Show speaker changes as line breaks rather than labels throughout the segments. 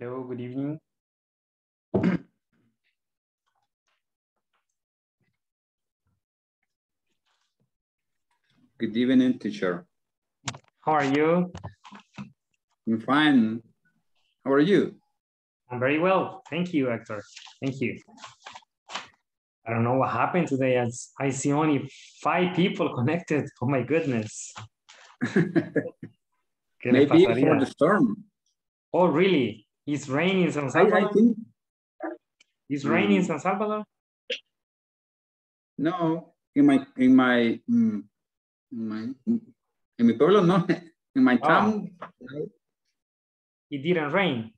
Hello, good evening.
Good evening, teacher.
How are you?
I'm fine. How are you?
I'm very well. Thank you, Hector. Thank you. I don't know what happened today. As I see only five people connected. Oh my goodness.
Maybe for the storm.
Oh, really? It's raining in San Salvador?
I think,
It's raining in. San Salvador?
no, in my, in my, mm, in my, in mi pueblo, no, in my
Oh.
town,
It didn't rain.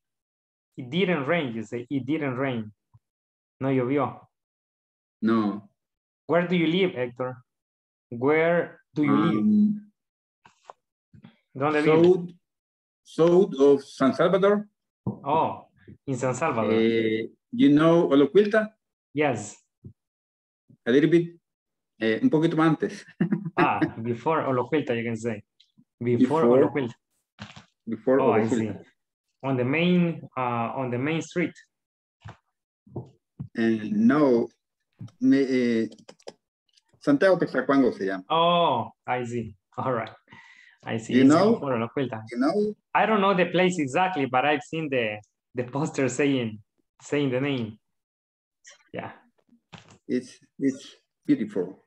It didn't rain, you say. It didn't rain. No llovió.
no.
Where do you live, Hector? Where do you live?
Um,
¿Dónde vive?
south, south of San Salvador,
Oh, in San Salvador.
eh, you know Oloquilta,
Yes.
a little bit, eh, un poquito más antes,
Ah, before Oloquilta, you can say. Before,
Before
Oloquilta.
before
Oh, I see. On the main, uh, on the main street.
Eh, no, me, eh, Santiago Texacuango se llama,
Oh, I see. All right. I see.
You know? you know?
I don't know the place exactly, but I've seen the the poster saying saying the name. Yeah,
It's, it's beautiful.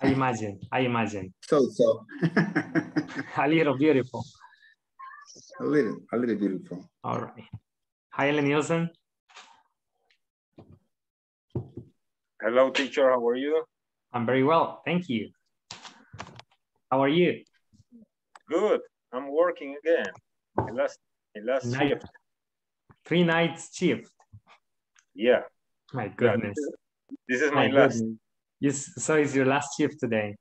I imagine. I imagine.
So, so.
A little beautiful.
a little, a little beautiful.
All right. Hi, Ellen Nielsen.
Hello, teacher. How are you?
I'm very well. Thank you. How are you?
Good. I'm working again. My last, my last
Nice.
shift.
Three nights shift.
Yeah.
My
yeah,
goodness.
This is, this is
My
my last.
goodness. Yes, so it's your last shift today.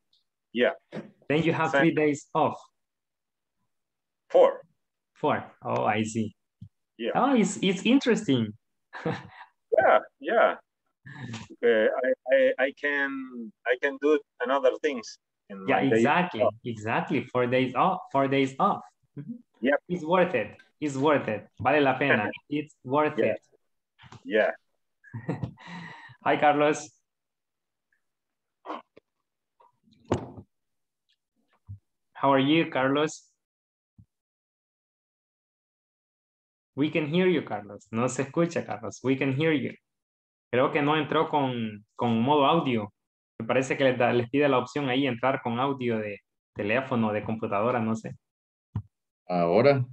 Yeah.
Then you have
Thank-
three days off.
Four.
Four. Oh, I see.
Yeah.
Oh, it's it's interesting.
Yeah. Yeah. Uh, I, I, I can, I can do another things. In
Yeah, exactly. Exactly. Four days off. Four days off. Mm-hmm.
Yeah,
It's worth it. It's worth it. Vale la pena. It's worth
Yeah.
it.
Yeah.
Hi, Carlos. How are you, Carlos? We can hear you, Carlos. No se escucha, Carlos. We can hear you. Creo que no entró con, con modo audio. Me parece que les, da- les pide la opción ahí entrar con audio de teléfono, de computadora, no sé.
Ahora,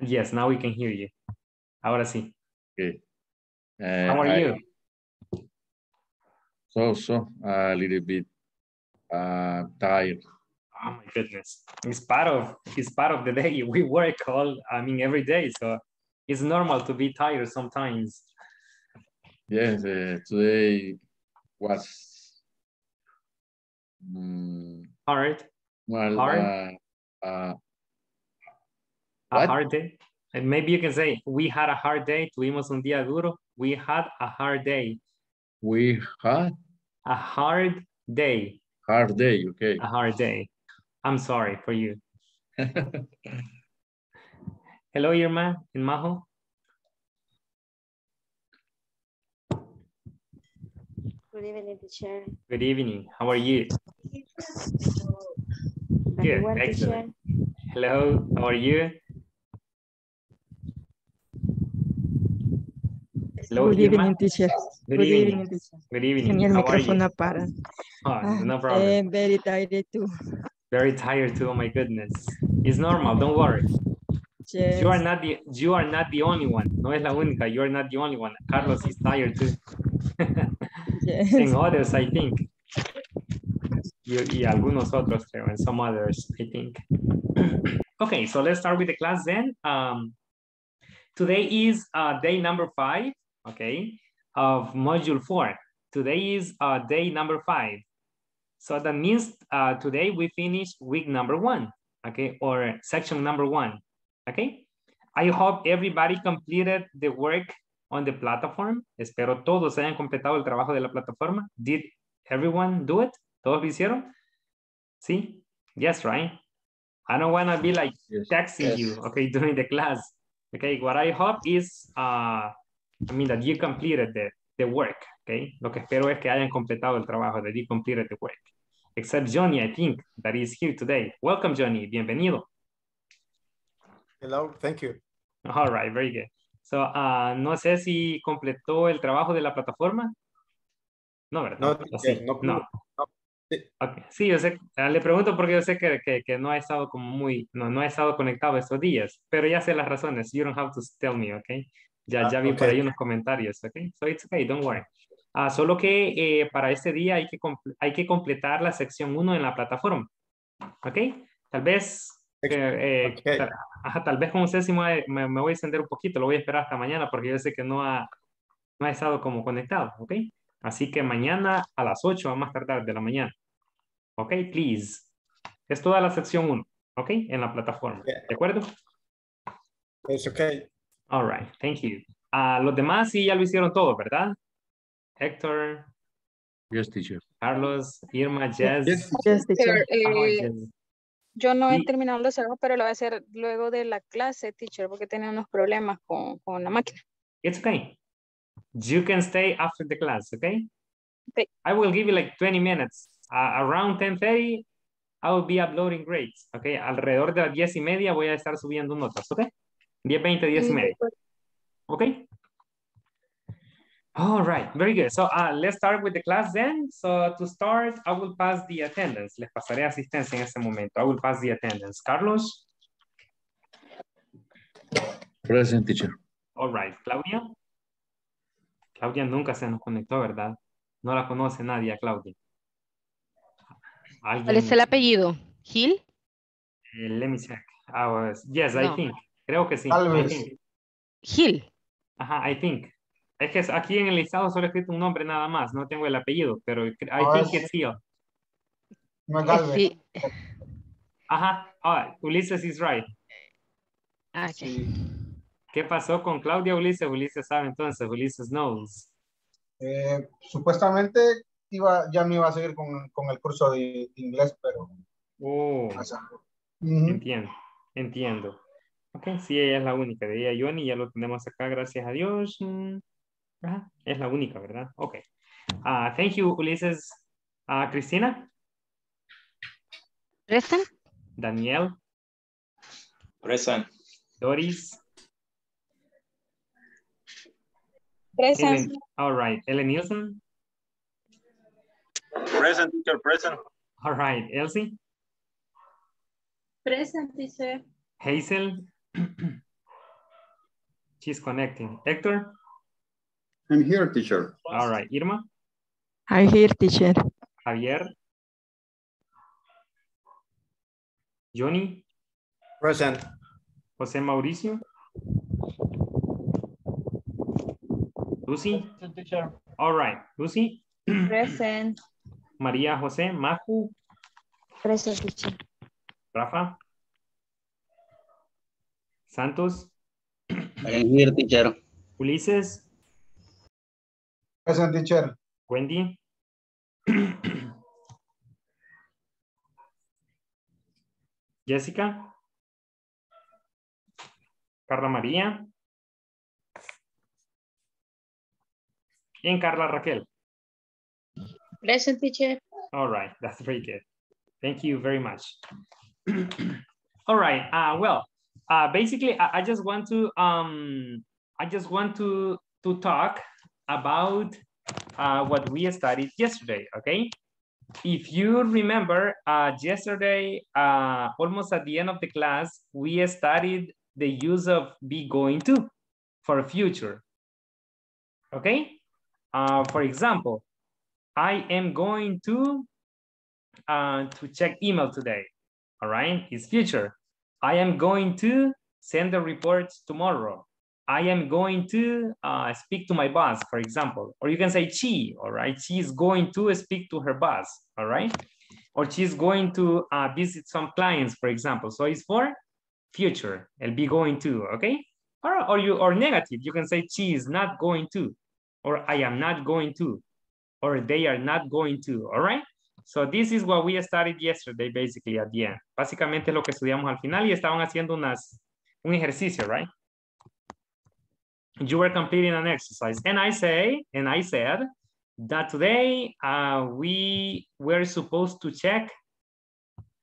Yes, now we can hear you. Ahora sí.
okay. Uh,
How are
I-
you?
So, so, a little bit uh, tired.
Oh my goodness. It's part of it's part of the day. We work all I mean every day. So it's normal to be tired sometimes.
Yes, uh, today was mm,
Hard,
well,
Hard?
uh, uh,
a hard day. And maybe you can say we had a hard day. Tuvimos un día duro. We had a hard day.
we had
A hard day.
hard day, okay.
A hard day. I'm sorry for you. Hello, Irma and Majo.
Good evening, teacher.
Good evening. How are you? Good,
Everyone, teacher.
Hello, how are you? Hello,
Good
Irma.
evening, teacher.
Good
Good
evening.
evening, teacher.
Good evening.
Tenía el
How are you?
micrófono para.
Oh, no problem.
I'm very tired too.
Very tired too. Oh my goodness. It's normal. Don't worry.
Yes.
You are not the you are not the only one. No es la única. You are not the only one. Carlos is tired too.
yes.
and others, I think. Y, y algunos otros, creo, and some others, I think. okay, so let's start with the class then. Um, today is uh, day number five, okay, of module four. Today is uh, day number five. So that means uh, today we finish week number one, okay, or section number one, okay? I hope everybody completed the work on the platform. Espero todos hayan completado el trabajo de la plataforma. Did everyone do it? ¿Todos lo hicieron? Sí? Yes, right? I don't want to be like
Yes,
texting
yes.
you, okay, during the class. Okay, what I hope is, uh, I mean, that you completed the, the work, okay? Lo que espero es que hayan completado el trabajo, that you completed the work. Except Johnny, I think, that is here today. Welcome, Johnny, bienvenido.
Hello, thank you.
All right, very good. So, uh, no sé si completó el trabajo de la plataforma. No, ¿verdad?
No,
¿O sí?
no,
no.
no, sí.
Yo sé, ah, le pregunto porque yo sé que, que, que no ha estado como muy, no, no ha estado conectado estos días, pero ya sé las razones. You don't have to tell me, ok? Ya,
Ah,
ya vi por ahí unos comentarios, ok? So it's okay, don't worry. Ah, solo que eh, para este día hay que, hay que completar la sección 1 en la plataforma, ok? Tal vez, eh, eh,
Ok.
tal, ajá, tal vez con usted sí me, voy a- me, me voy a extender un poquito, lo voy a esperar hasta mañana porque yo sé que no ha, no ha estado como conectado, ok? Así que mañana a las 8 a más tardar de la mañana. Ok, please. Es toda la sección 1, ok, en la plataforma.
Yeah.
¿De acuerdo?
It's okay.
All right, thank you. Ah, los demás sí ya lo hicieron todo, ¿verdad? Héctor,
Yes, teacher.
Carlos, Irma, Jess.
Yes,
Yes, teacher.
Teacher,
Jess.
Yo no he
Sí.
terminado los trabajos, pero lo voy a hacer luego de la clase, teacher, porque tenía unos problemas con, con la máquina.
It's okay. You can stay after the class, okay?
Okay.
I will give you like 20 minutes. Uh, around 10.30, I will be uploading grades, okay? Alrededor de las 10 y media voy a estar subiendo notas, okay? 10, 20, 10 y
Mm,
media, okay? All right, very good. So uh, let's start with the class then. So to start, I will pass the attendance. Les pasaré asistencia en este momento. I will pass the attendance. Carlos?
Present, teacher.
All right, Claudia. Claudia nunca se nos conectó, ¿verdad? No la conoce nadie, a Claudia.
¿Cuál es el apellido? ¿Gil?
Eh, let me check. I was- yes, I think. Creo que sí.
Tal
I
vez.
think.
Gil.
Ajá, I think. Es que aquí en el listado solo he escrito un nombre nada más, no tengo el apellido, pero I
No,
think
es-
it's
Eh,
Galvez.
sí.
Ajá, ah, Ulises is right.
Ah, ok.
Sí.
¿Qué pasó con Claudia Ulises? Ulises sabe entonces, Ulises knows.
Eh, supuestamente iba, ya no iba a seguir con, con el curso de, de inglés, pero
Oh.
o sea, ujú.
Entiendo, entiendo. Ok, sí, ella es la única. De ella, Johnny, ya lo tenemos acá, gracias a Dios. Ajá, es la única, ¿verdad? Ok. Ah, thank you, Ulises. Ah, Cristina,
¿Present?
Daniel,
Present.
Doris,
Present.
Ellen. All right, Ellen Nielsen.
Present, teacher, present.
All right, Elsie,
Present, teacher.
Hazel. She's connecting. Hector.
I'm here, teacher.
All right, Irma,
I'm here, teacher.
Javier, Johnny,
Present.
José Mauricio, Lucy. All right, Lucy,
Present.
María José, Macu,
Present, teacher.
Rafa, Santos,
I'm here, teacher.
Ulises,
Present, teacher.
Wendy, Jessica, Carla María, And Carla Raquel.
Present, teacher.
All right, that's very good. Thank you very much. All right, uh, well, uh, basically, I, I just want to, um, I just want to, to talk about uh, what we studied yesterday, okay? If you remember, uh, yesterday, uh, almost at the end of the class, we studied the use of be going to for future, okay? Uh, for example, I am going to uh, to check email today. All right, it's future. I am going to send the reports tomorrow. I am going to uh, speak to my boss, for example. Or you can say she, all right? She is going to speak to her boss, all right? Or she's going to uh, visit some clients, for example. So it's for future, I'll be going to, okay? Or, or you or negative, you can say she is not going to, or I am not going to, or they are not going to, all right? So this is what we studied yesterday, basically at the end. Básicamente lo que estudiamos al final y estaban haciendo unas, un ejercicio, right? You were completing an exercise. And I say, and I said that today uh, we were supposed to check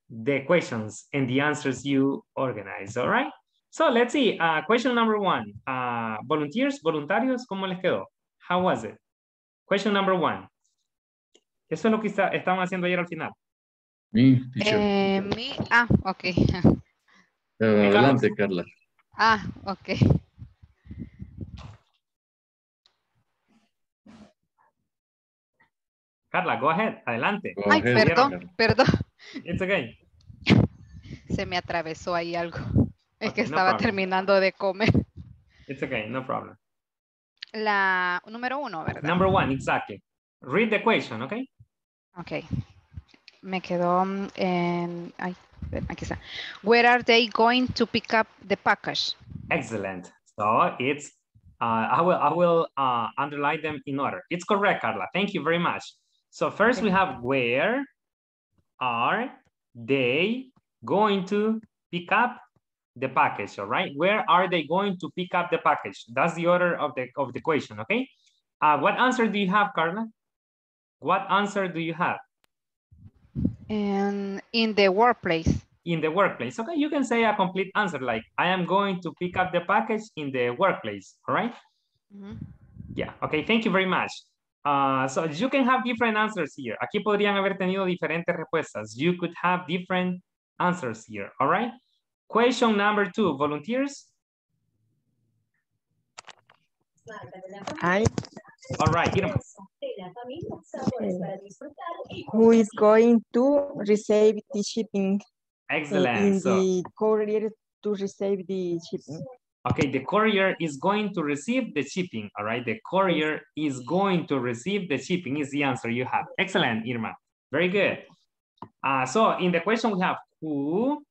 the questions and the answers you organize, all right? So let's see, uh, question number one. Uh, volunteers, voluntarios, ¿cómo les quedó? How was it? Question number one. Eso es lo que está, estaban haciendo ayer al final.
Me, teacher.
Eh, mi, ah, ok.
Adelante, Carla.
Ah, ok.
Carla, go ahead, adelante.
Go
Ay,
ahead,
perdón,
Carla.
perdón.
It's okay.
Se me atravesó ahí algo. Es que
Ok, no
estaba
problem.
terminando de comer.
It's okay, no problem.
La número uno, ¿verdad?
Number one, exactly. Read the question, okay?
Ok. Me quedó mm, en... Ay, aquí está. Where are they going to pick up the package?
Excellent. So it's, uh, I will, I will uh, underline them in order. It's correct, Carla. Thank you very much. So first we have where are they going to pick up the package, all right? Where are they going to pick up the package? That's the order of the, of the question, okay? Uh, what answer do you have, Carla? What answer do you have?
And in the workplace.
in the workplace. Okay, you can say a complete answer like, I am going to pick up the package in the workplace, all right?
Ujú.
Yeah, okay, thank you very much. Uh, so you can have different answers here. Aquí podrían haber tenido diferentes respuestas. You could have different answers here, all right? Question number two, volunteers?
I,
All right, Irma.
who is going to receive the shipping? in-
Excellent.
In
So,
the courier to receive the shipping.
Okay, the courier is going to receive the shipping, all right? The courier is going to receive the shipping is the answer you have. Excellent, Irma. Very good. Uh, so in the question we have who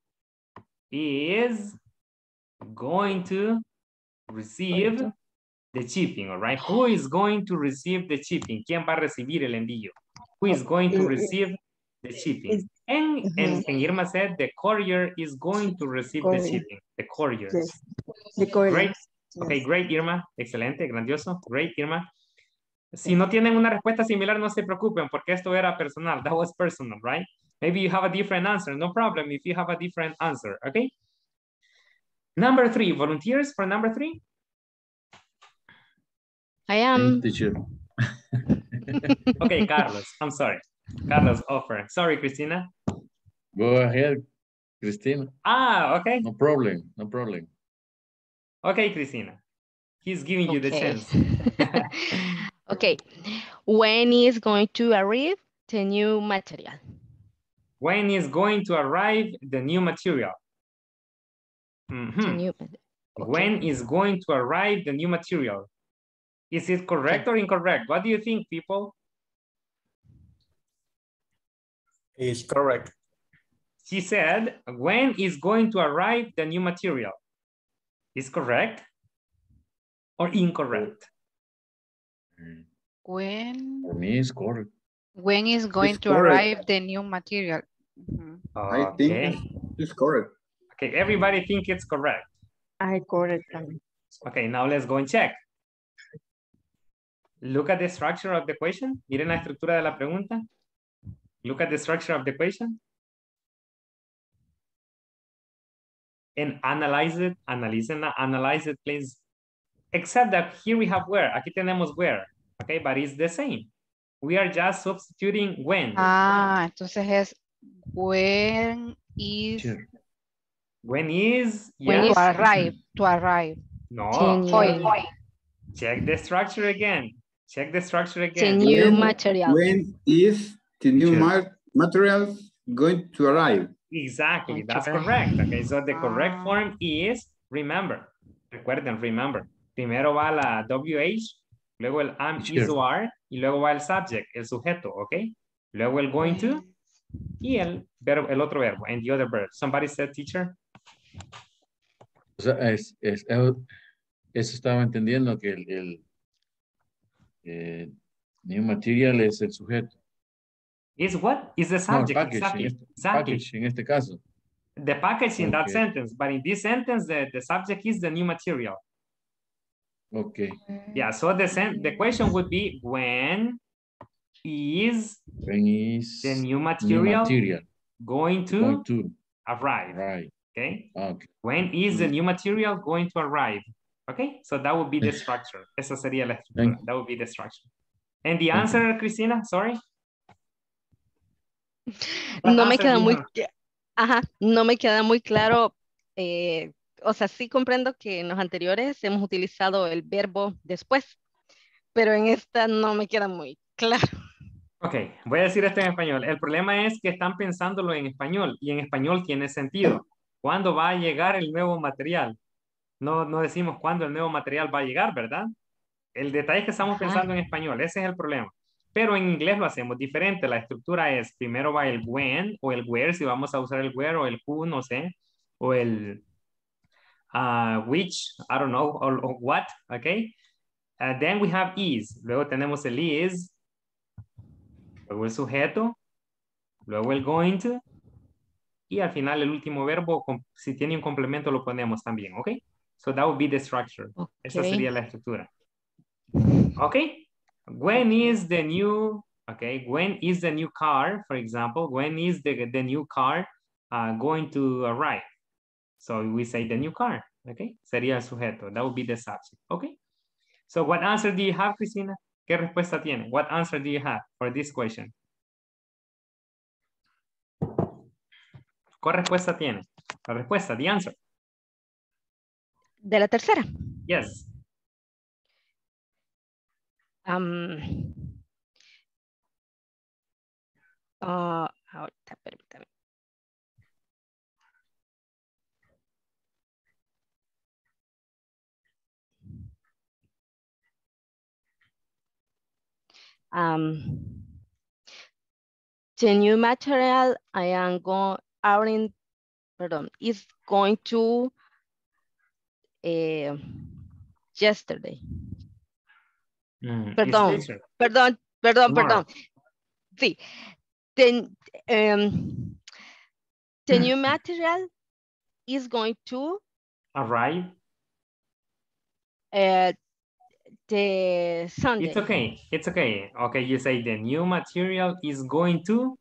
is going to receive the shipping, all right? Who is going to receive the shipping? ¿Quién va a recibir el envío? Who is going to
Eh, eh,
receive the shipping? And, and, and Irma said the courier is going to receive the shipping, the courier.
Yes. The courier.
Great. Okay, great, Irma. Excelente, grandioso. Great, Irma. Si no tienen una respuesta similar, no se preocupen, porque esto era personal. That was personal, right? Maybe you have a different answer. No problem if you have a different answer, okay? Number three, volunteers for number three?
I am.
teacher.
Okay, Carlos, I'm sorry. Carlos, offer. Sorry, Christina.
Go ahead, Christina.
Ah, okay.
No problem, no problem.
Okay, Christina. He's giving you the chance.
okay. When is going to arrive the new material?
When is going to arrive the new material?
The
Mhm.
new, okay.
When is going to arrive the new material? Is it correct or incorrect? What do you think, people?
Is correct.
She said, when is going to arrive the new material? Is correct or incorrect?
Mm,
When
For me, it's correct.
when is going to
correct.
arrive the new material? Mhm.
I
Okay,
think it's correct.
okay, everybody think it's correct.
I correct.
Okay, now let's go and check. Look at the structure of the question. Miren la estructura de la pregunta. Look at the structure of the question. And analyze it, analícenla, analyze it, please. Except that here we have where. Aquí tenemos where. Okay, but it's the same. We are just substituting when.
Ah, entonces es when is
Teacher.
When is,
when
yes.
to arrive to arrive.
No,
Hoy.
check the structure again. Check the structure
The
again.
new material.
When is the new
Sure.
material going to arrive?
Exactly, that's correct. Okay, so the correct
Ah.
form is, remember, recuerden, remember. Primero va la WH, luego el am, is,
Sure.
or are, y luego va el subject, el sujeto, ok? Luego el going to, y el, verbo, el otro verbo, and the other verb. Somebody said, teacher?
O sea, es, es- eso eso estaba entendiendo que el, el eh, new material es el sujeto.
Is what? Is the
No,
subject,
package,
exactly.
en este,
exactly.
package en este caso.
The package in that sentence, but in this sentence, the, the subject is the new material.
Okay.
Yeah, so the, the question would be when is
When is
the new
new
material
material
going to
going to
arrive?
arrive?
Okay.
Okay.
When is the mm. new material going to arrive? Okay, so that would be the structure. Esa sería la estructura. That would be the structure. And the answer, Cristina, sorry?
No me queda muy, ajá, no me queda muy claro, eh, o sea, sí comprendo que en los anteriores hemos utilizado el verbo después, pero en esta no me queda muy claro.
Ok, voy a decir esto en español. El problema es que están pensándolo en español y en español tiene sentido. ¿Cuándo va a llegar el nuevo material? No, no decimos cuándo el nuevo material va a llegar, ¿verdad? El detalle es que estamos
Ajá.
pensando en español, ese es el problema. Pero en inglés lo hacemos diferente. La estructura es, primero va el when o el where, si vamos a usar el where o el who, no sé, o el uh, which, I don't know, or, or what, okay? Uh, then we have is, luego tenemos el is, luego el sujeto, luego el going to, y al final el último verbo, si tiene un complemento lo ponemos también, ¿ok? So that would be the structure. Esa sería la estructura. ¿Ok? When is the new, okay, when is the new car, for example, when is the, the new car uh, going to arrive? So we say the new car, okay? Sería el sujeto. That would be the subject, okay? So what answer do you have, Cristina? ¿Qué respuesta tiene? What answer do you have for this question? ¿Cuál respuesta tiene? La respuesta, the answer.
De la tercera.
Yes.
Ahorita, permítame. Um, the new material I am going, aren't, pardon, is going to eh, yesterday.
Mm,
Perdón, perdón, perdón, perdón. Sí. The, um, the new material is going to
Arrive.
uh, the Sunday.
It's okay. It's okay. Okay, you say the new material is going to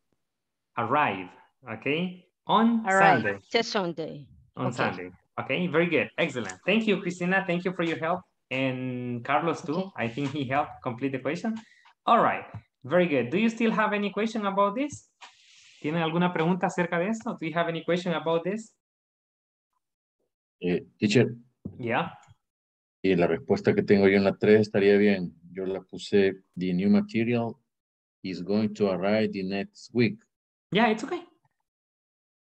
arrive. Okay, on
right,
Sunday.
the Sunday.
On
Okay.
Sunday. Okay, very good. Excellent. Thank you, Christina. Thank you for your help. And Carlos too.
Okay.
I think he helped complete the question. All right. Very good. Do you still have any question about this? ¿Tienen alguna pregunta acerca de esto? Do you have any question about this?
Eh, teacher,
Yeah.
y la respuesta que tengo yo en la 3 estaría bien. Yo la puse, the new material is going to arrive the next week.
Yeah, it's okay.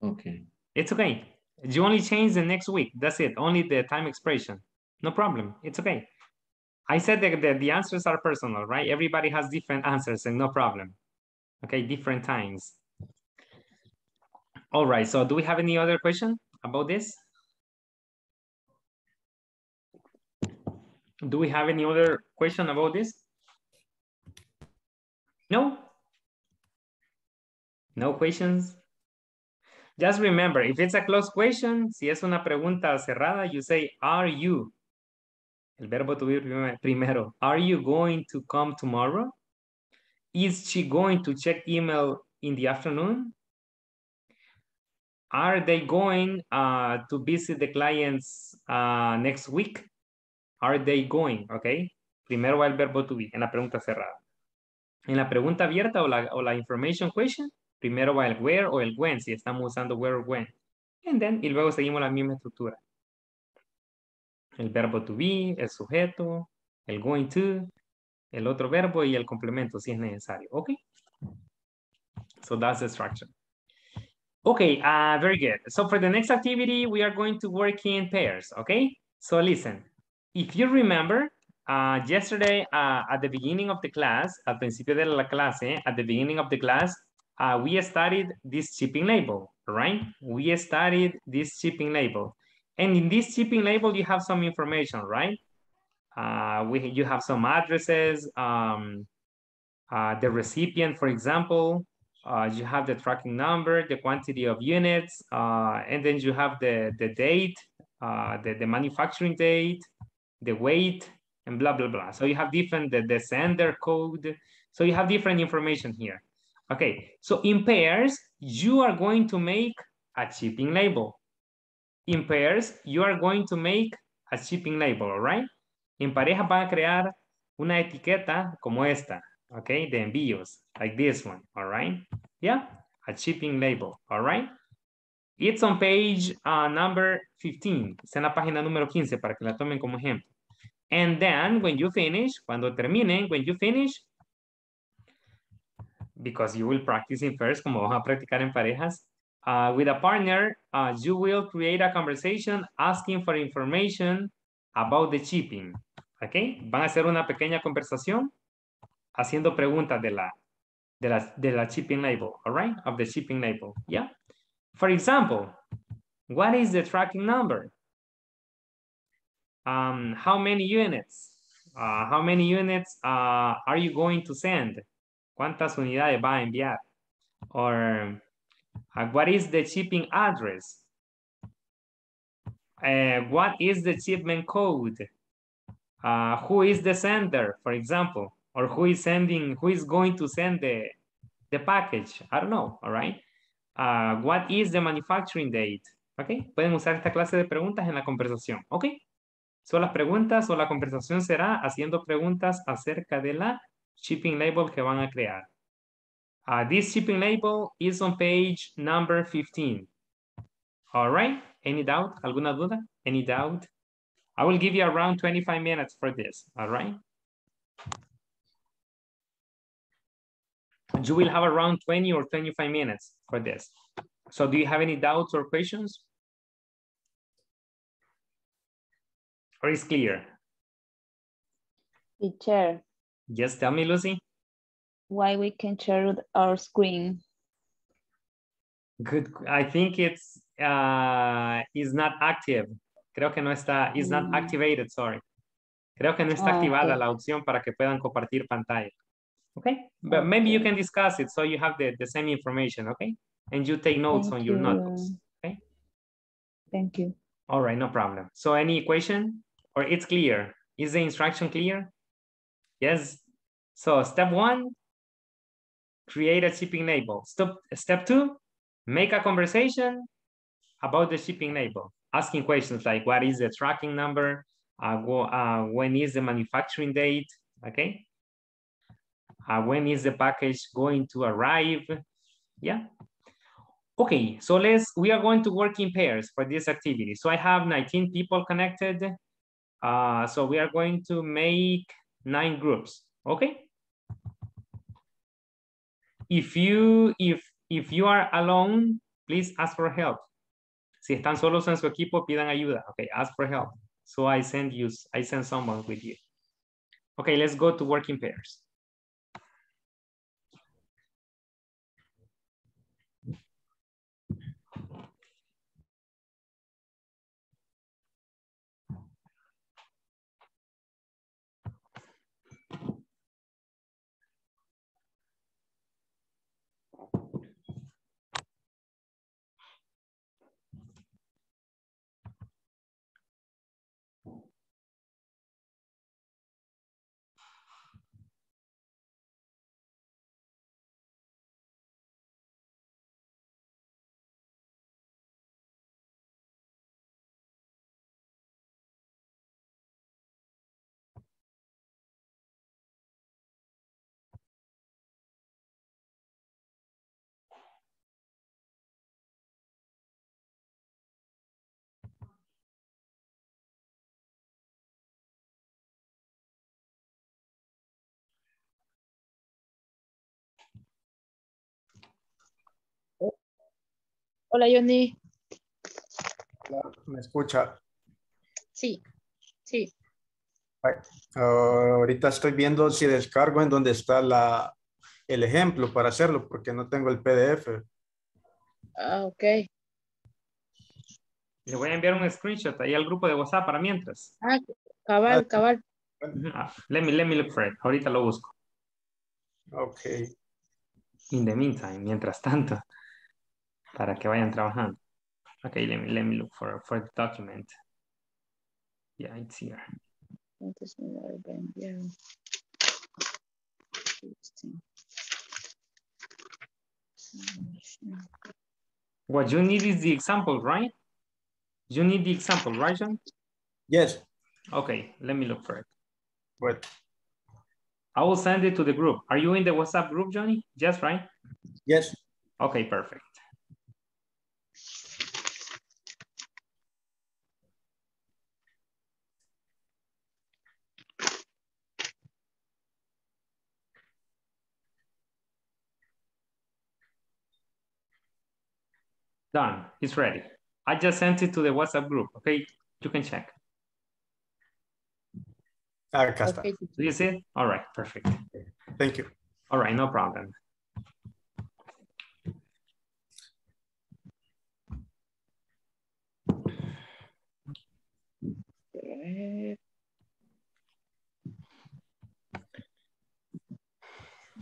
Okay.
It's okay. You only change the next week. That's it. Only the time expression. No problem. It's okay. I said that the, the answers are personal, right? Everybody has different answers and no problem. Okay, different times. All right, so do we have any other question about this? Do we have any other question about this? No? No questions? Just remember, if it's a closed question, si es una pregunta cerrada, you say, are you? El verbo to be prime- primero. Are you going to come tomorrow? Is she going to check email in the afternoon? Are they going uh, to visit the clients uh, next week? Are they going? Okay. Primero va el verbo to be en la pregunta cerrada. En la pregunta abierta o la, o la information question, primero va el where o el when, si estamos usando where or when. And then, y luego seguimos la misma estructura. El verbo to be, el sujeto, el going to, el otro verbo y el complemento si es necesario. Okay. So that's the structure. Okay, uh, very good. So for the next activity, we are going to work in pairs, okay? So listen, if you remember, uh, yesterday uh, at the beginning of the class, al principio de la clase, at the beginning of the class, we studied this shipping label, right? We studied this shipping label. And in this shipping label, you have some information, right? Uh, we, you have some addresses, um, uh, the recipient, for example, uh, you have the tracking number, the quantity of units, uh, and then you have the, the date, uh, the, the manufacturing date, the weight, and blah, blah, blah. So you have different, the, the sender code. So you have different information here. Okay, so in pairs, you are going to make a shipping label. In pairs, you are going to make a shipping label, right? En pareja van a crear una etiqueta como esta, okay, de envíos, like this one, all right? Yeah, a shipping label, all right? It's on page uh, number 15. Está en la página número 15 para que la tomen como ejemplo. And then when you finish, cuando terminen, when you finish, because you will practice in pairs, como van a practicar en parejas, uh, with a partner, uh, you will create a conversation asking for information about the shipping. Okay? Van a hacer una pequeña conversación haciendo preguntas de la, de la, de la shipping label, all right? Of the shipping label, yeah? For example, what is the tracking number? Um, how many units? Uh, how many units uh, are you going to send? ¿Cuántas unidades va a enviar? Or uh, what is the shipping address? Uh, what is the shipment code? Uh, who is the sender, for example? Or who is sending, who is going to send the, the package? I don't know, all right? What is the manufacturing date? Ok, pueden usar esta clase de preguntas en la conversación. Ok, son las preguntas o la conversación será haciendo preguntas acerca de la shipping label que van a crear. Uh, this shipping label is on page number 15. All right, any doubt? ¿Alguna duda? Any doubt? I will give you around 25 minutes for this, all right? You will have around 20 or 25 minutes for this. So do you have any doubts or questions? Or is clear?
Teacher,
Yes, tell me, Lucy.
Why we can share our screen?
Good. I think it's uh, is not active. Creo que no está, is not
Mm.
activated, sorry. Creo que no está
Ah,
activada
ok.
la opción para que puedan compartir pantalla. Okay, but maybe you can discuss it so you have the, the same information, okay? And you take notes
Thank
on your
you.
notebooks.
Thank you.
All right, no problem. So any question or it's clear? Is the instruction clear? Yes. So step one, create a shipping label. Step, step two, make a conversation about the shipping label, asking questions like what is the tracking number? Uh, uh, when is the manufacturing date? Okay. Uh, when is the package going to arrive? Yeah. Okay, so let's, we are going to work in pairs for this activity. So I have 19 people connected. Uh, so we are going to make nine groups, okay? If you, if, if you are alone, please ask for help. Si están solos en su equipo, pidan ayuda. Okay, ask for help. So I send you, I send someone with you. Okay, let's go to work in pairs.
Hola, Johnny.
¿Me escucha?
Sí, sí.
Ah, ahorita estoy viendo si descargo en donde está la, el ejemplo para hacerlo, porque no tengo el PDF.
Ah, ok.
Le voy a enviar un screenshot ahí al grupo de WhatsApp para mientras.
Ah, cabal, cabal.
Ujú, ah, Let me, let me look for it. Ahorita lo busco.
Ok.
In the meantime, mientras tanto, para que vayan trabajando. Okay, let me, let me look for, for the document. Yeah, it's here.
Antes me lo había enviado.
What you need is the example, right? You need the example, right, John?
Yes.
Okay, let me look for it.
What?
I will send it to the group. Are you in the WhatsApp group, Johnny? Yes, right?
Yes.
Okay, perfect. Done, it's ready. I just sent it to the WhatsApp group, okay? You can check.
Ah, acá está.
Do you see it? All right, perfect.
Thank you.
All right, no problem.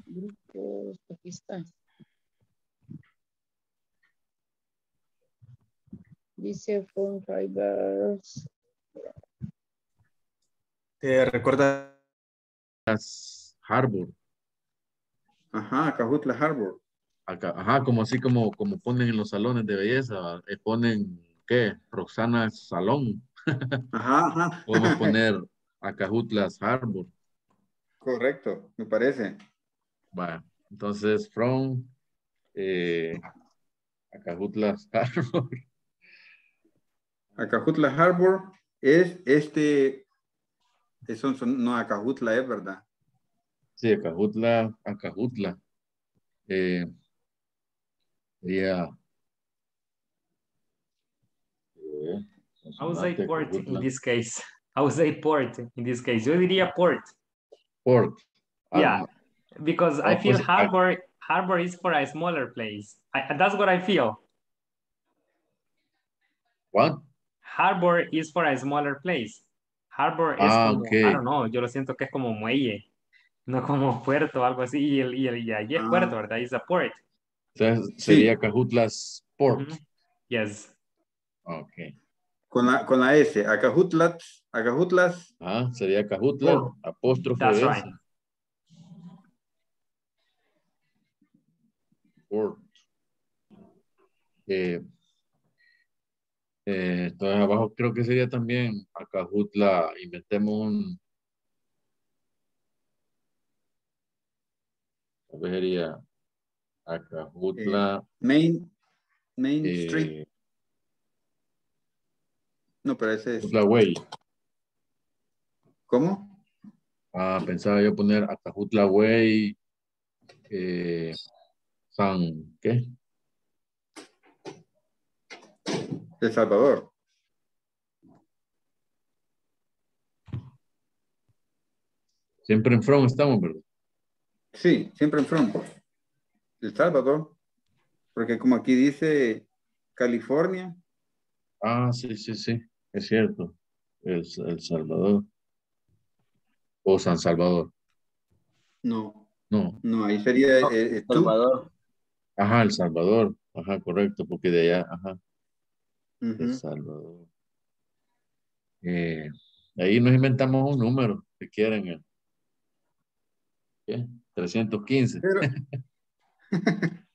Grupos, aquí está. Dice phone drivers.
¿Te recuerdas?
Harbor.
Ajá, Cajutla Harbor.
Acá, ajá, como así como, como ponen en los salones de belleza, eh, ponen, ¿qué? Roxana Salón.
Ajá, ajá.
Podemos poner Acajutlas Harbor.
Correcto, me parece.
Bueno, entonces, from eh, Acajutlas Harbor.
Acajutla Harbor es este, eso no Acajutla es verdad.
Sí, Acajutla, Acajutla. Eh, sería. eh,
I would say
Sonsonate,
port in this case. I would say port in this case. Yo diría port.
Port. Ah,
Yeah, because I
Oh,
feel
pues, ah.
harbor harbor is for a smaller place. I, that's what I feel.
What?
Harbor is for a smaller place. Harbor es
Ah,
como,
ok.
I don't know, yo lo siento que es como muelle, no como puerto o algo así. Y el, y el y
Ah.
puerto, ¿verdad? Es a port.
Entonces sería Acajutlas Port.
Ujú. Yes.
Ok.
Con la, con la S, Acajutlas, Acajutlas,
Ah, sería Acajutla,
Port.
apóstrofe
That's
S.
right.
Port. Eh, eh, entonces abajo creo que sería también Acajutla, inventemos un... Tal vez sería Acajutla,
Main, Main
eh,
Street. No, pero ese es.
Acajutla Way.
¿Cómo?
Ah, pensaba yo poner Acajutla Way, eh, San, ¿qué?
El Salvador.
Siempre en front estamos, ¿verdad?
Sí, siempre en front. El Salvador. Porque como aquí dice California,
Ah, sí, sí, sí, es cierto. El, El Salvador. O San Salvador.
no,
No.
no, ahí sería
No,
eh.
Salvador.
Ajá, El Salvador. Ajá, correcto, porque de allá, ajá,
Ujú.
El Salvador. Eh, ahí nos inventamos un número, si quieren. eh. ¿Qué? 315.
Pero,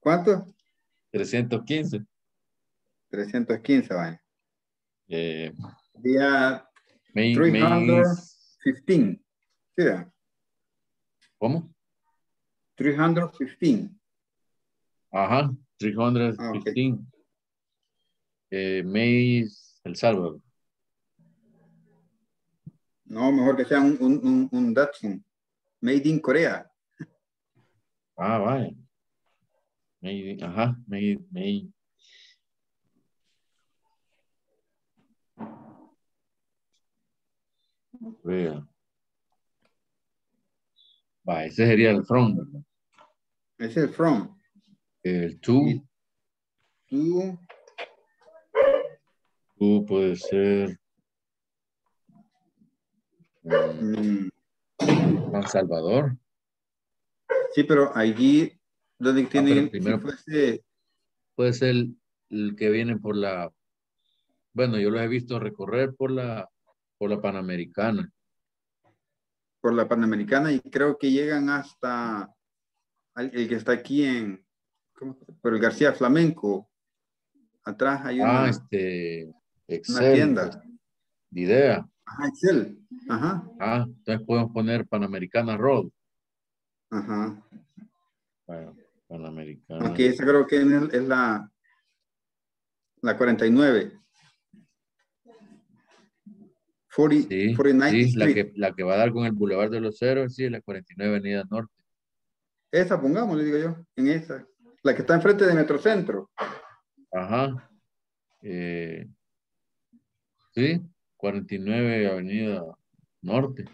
¿Cuánto?
315.
315, vaya.
Eh,
Día
May-
315. Sí.
¿Cómo?
315.
Ajá,
Ah,
315. Eh, May, El Salvador.
No, mejor que sea un, un, un, un Datsun. Made in Corea.
Ah, vaya. May, ajá, May, May. Vea. Va, ese sería el front, ¿verdad?
Ese es el from.
El to,
Tú,
puede ser mm, San Salvador.
sí, pero allí donde tienen,
Ah,
si fuese,
Puede ser el, el que viene por la, bueno, yo los he visto recorrer por la, por la Panamericana.
Por la Panamericana y creo que llegan hasta el, el que está aquí en, ¿cómo? por el García Flamenco. Atrás hay una,
Ah, este,
una
Excel.
tienda.
De idea.
Ajá, Excel. Ajá,
Ah, entonces podemos poner Panamericana Road.
ajá.
Bueno, Panamericana.
Aunque esa creo que es la, la 49. 40,
Sí,
49
sí, la que, la que va a dar con el Boulevard de los Ceros, sí, la 49 Avenida Norte.
Esa pongamos, le digo yo, en esa. La que está enfrente de Metrocentro.
Ajá. Eh, sí, 49 Avenida Norte.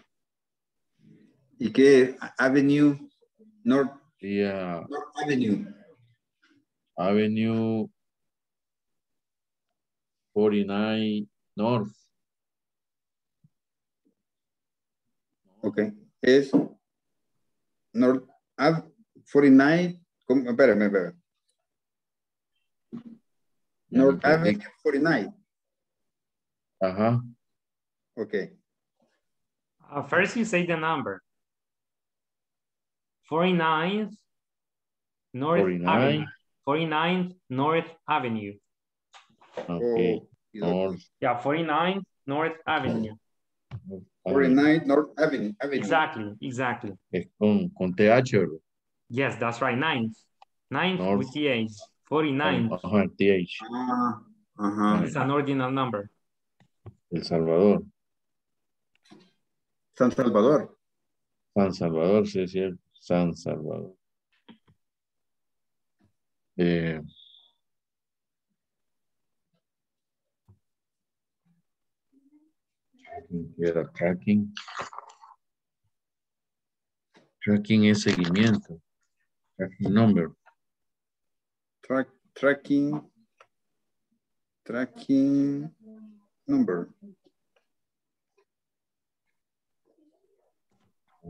¿Y qué? Avenue, North,
Y
North Avenue.
Avenue 49 North.
Ok. Es North Ave 49. ¿cómo? Espérame, espérame. North. Avenue 49.
Ajá.
Ok.
Uh, first, you say the number. 49th North
49.
Avenue. 49th North Avenue.
Ok.
Oh,
North,
Yeah, 49th North Avenue.
North Avenue.
49 North Avenue. Avenue.
Exactly, exactly.
Es con, con TH.
Yes, that's right. Ninth. Ninth
North.
with TH. 49.
Ajá, TH.
Ah, ajá.
It's an ordinal number.
El Salvador.
San Salvador.
San Salvador, sí es cierto. San Salvador. Eh, tracking, ¿qué era tracking. Tracking es seguimiento. Tracking number.
Track, tracking. Tracking number.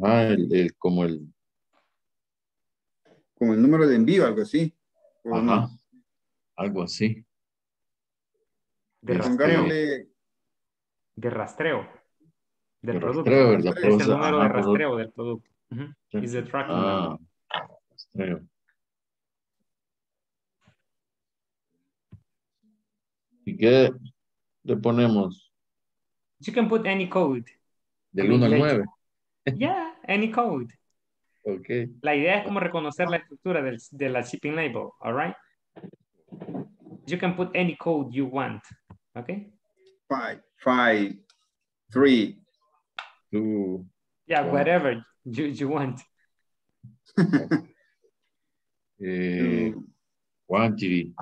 Ah, el, el- como el.
Como el número de envío, algo así. ¿O
Ajá.
no?
Algo así.
De rastreo. De rastreo. Del
de
producto.
rastreo, ¿verdad?
Es el número de rastreo del producto. Ujú. Is the tracking
Ah,
number.
rastreo. ¿Y qué le ponemos?
You can put any code.
Del
En
1 al
inglés.
9.
Yeah, any code.
Ok.
La idea es como reconocer la estructura del, de la shipping label, all right? You can put any code you want, okay?
five, five, three.
Two.
Yeah, whatever you, you want.
Eh,
two.
quantity.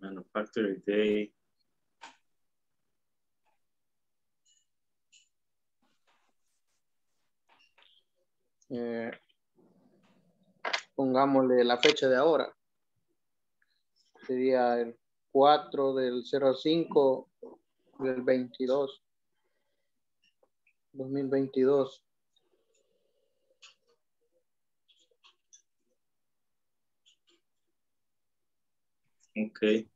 Manufacturing day.
Eh, pongámosle la fecha de ahora. Sería el 4 del 05 del 22. 2022.
Ok.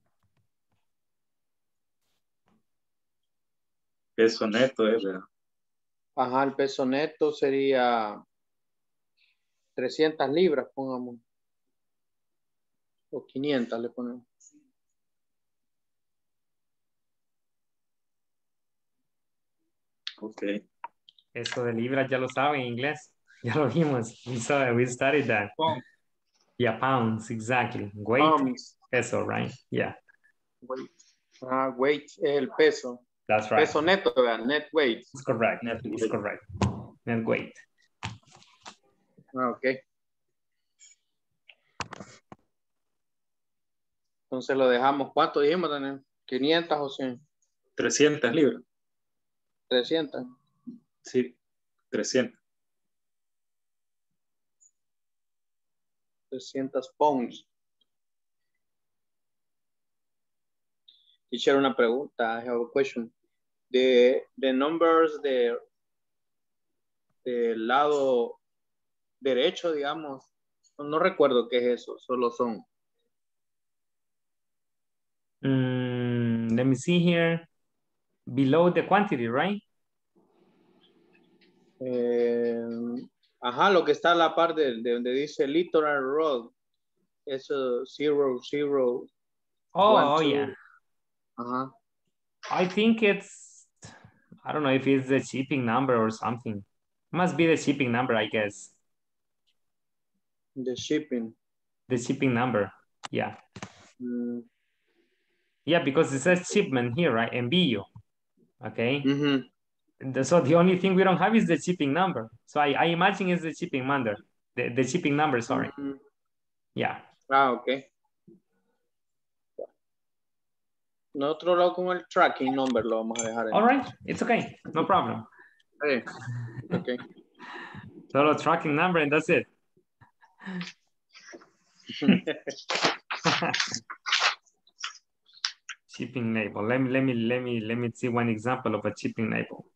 Peso neto, ¿eh?
Ajá, el peso neto sería 300 libras, pongamos. O 500 le ponemos.
Ok.
Eso de libras ya lo saben en inglés. Ya lo vimos. We saw we studied that.
Pounds.
Yeah, pounds, exactly. Weight,
Pounds.
Peso, right? Yeah,
Weight. Ah, weight es el peso.
that's right.
Peso neto, ¿verdad? Net weight.
It's correct.
Net weight.
correct. Net weight.
Ah, ok. Entonces lo dejamos. ¿Cuánto dijimos, Daniel? ¿500 o 100?
300 libras.
300.
Sí, 300.
300 pounds. Teacher, una pregunta. I have a question. The, the numbers de del lado derecho, digamos, no recuerdo qué es eso, solo son
Mm, let me see here. Below the quantity, right?
Eh, ajá, lo que está a la par de, de donde dice Littoral Road. Eso, zero, zero.
Oh,
one,
oh,
two.
yeah.
Ajá.
I think it's, I don't know if it's the shipping number or something. Must be the shipping number, I guess.
The shipping.
The shipping number. Yeah.
Mm,
Yeah, because it says shipment here, right? Envío. Okay.
ujú.
The- So the only thing we don't have is the shipping number. So I, I imagine it's the shipping number. The, the shipping number, sorry.
Mm,
Yeah.
Ah, ok. Nosotros lo con el tracking number lo vamos a dejar ahí.
All right. It's okay. No problem.
Sí. Ok.
Solo tracking number and that's it. shipping label. Let me let me let me let me see one example of a shipping label.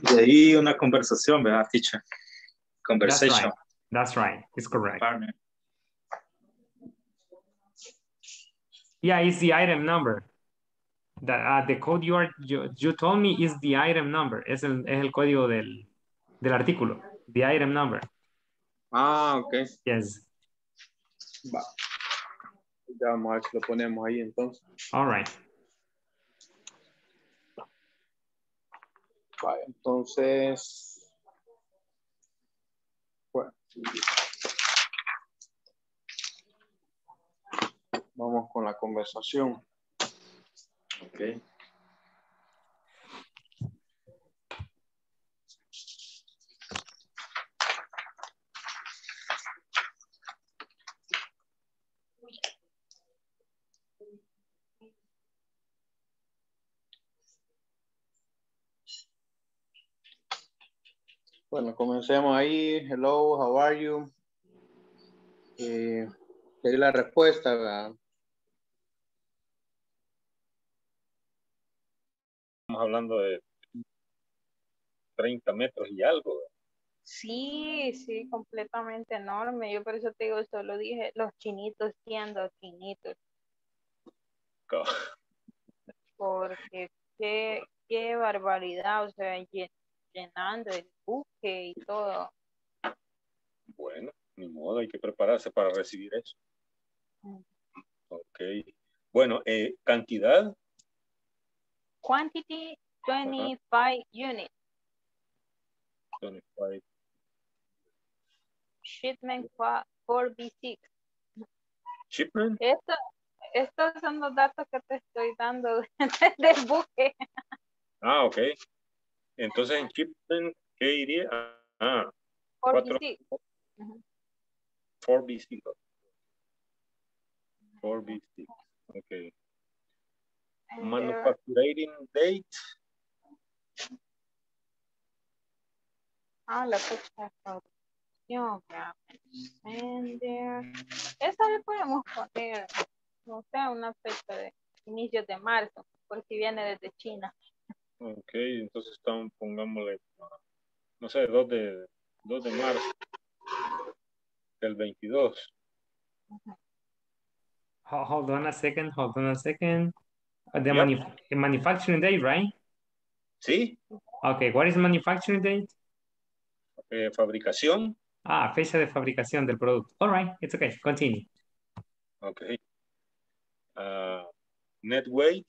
De ahí una conversación, ¿verdad, teacher?
That's
Conversation.
Right. That's right. It's correct.
Partner.
Yeah, it's the item number. The, uh, the code you are you, you told me is the item number. Es el, es el código del, del artículo. The item number.
Ah, ok.
Yes.
Va. Ya vamos a ver si lo ponemos ahí entonces.
All right.
Vale, entonces. Vamos con la conversación.
Ok.
Bueno, comencemos ahí. Hello, how are you? Eh, la respuesta. ¿verdad?
Estamos hablando de 30 metros y algo.
Sí, sí, completamente enorme. Yo por eso te digo, solo dije los chinitos siendo chinitos, porque qué, qué barbaridad, o sea, llenando el buque y todo.
Bueno, ni modo, hay que prepararse para recibir eso.
Mm.
Ok. Bueno, eh, cantidad,
Quantity 25 units,
25.
shipment 4B6.
Shipment,
Esto, estos son los datos que te estoy dando del buque.
ah, ok. Entonces en shipment, ¿qué iría? Ah, Cuatro.
4B6. Ujú.
4B6. 4B6. Ok. Manufacturing date,
Ah, la fecha de Esa le podemos poner, no sé, una fecha de inicios de marzo, por si viene desde China.
Ok, entonces estamos, pongámosle, no sé, 2 de, 2 de marzo del 22.
Ho- Hold on a second. Hold on a second. Uh, The
Yep.
manu- manufacturing date, right?
¿Sí?
Okay. What is manufacturing date?
Eh, fabricación,
Ah, fecha de fabricación del producto. All right. It's okay. Continue.
ok. Ah, net weight,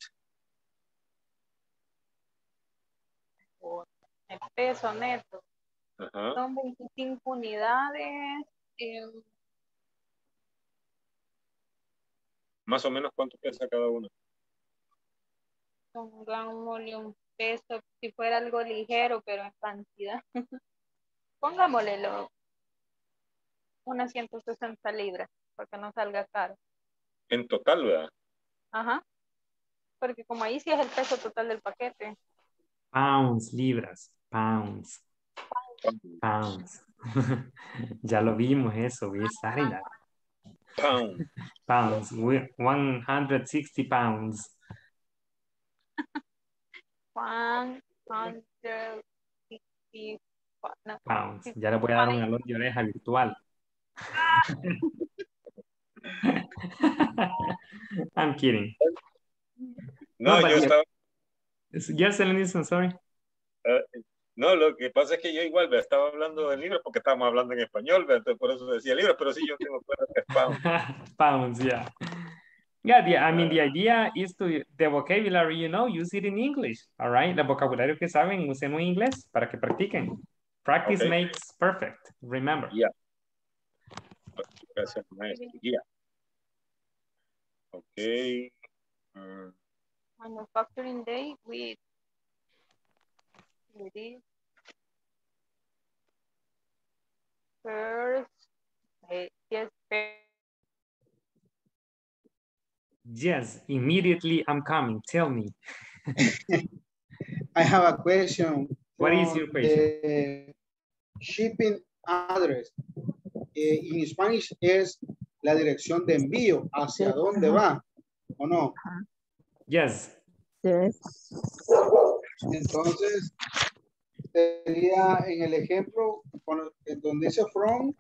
El peso neto
ajá.
son 25 unidades. eh,
Más o menos cuánto pesa cada uno.
pongámosle un peso, si fuera algo ligero, pero en cantidad. Pongámosle lo- unas 160 libras, porque no salga caro.
En total, ¿verdad?
Ajá. Porque como ahí sí es el peso total del paquete.
Pounds, libras, pounds, pounds. ya lo vimos eso. We studied that.
Pound.
Pounds, we- 160 pounds.
160, no,
Pounds. Ya le voy a dar un alón de oreja virtual. I'm kidding.
No,
but
yo estaba,
Yes, Elenice, I'm sorry.
eh, no, lo que pasa es que yo igual me estaba hablando de libros porque estábamos hablando en español, ¿ve? entonces por eso decía libros, pero sí yo tengo fuera de pound.
Pounds, yeah. Yeah, the, I mean, the idea is to, the vocabulary, you know, use it in English, all right? El vocabulario que saben, usen en inglés para que practiquen. Practice
Okay.
makes perfect, remember.
Yeah. Gracias, maestro. Yeah. Ok. Mm,
Manufacturing day with with first yes
Yes, immediately I'm coming, tell me.
I have a question.
What is your question?
shipping address. Eh, en Spanish es la dirección de envío, hacia dónde va, ¿o no?
Yes,
Yes.
Entonces, sería en el ejemplo, en donde dice from,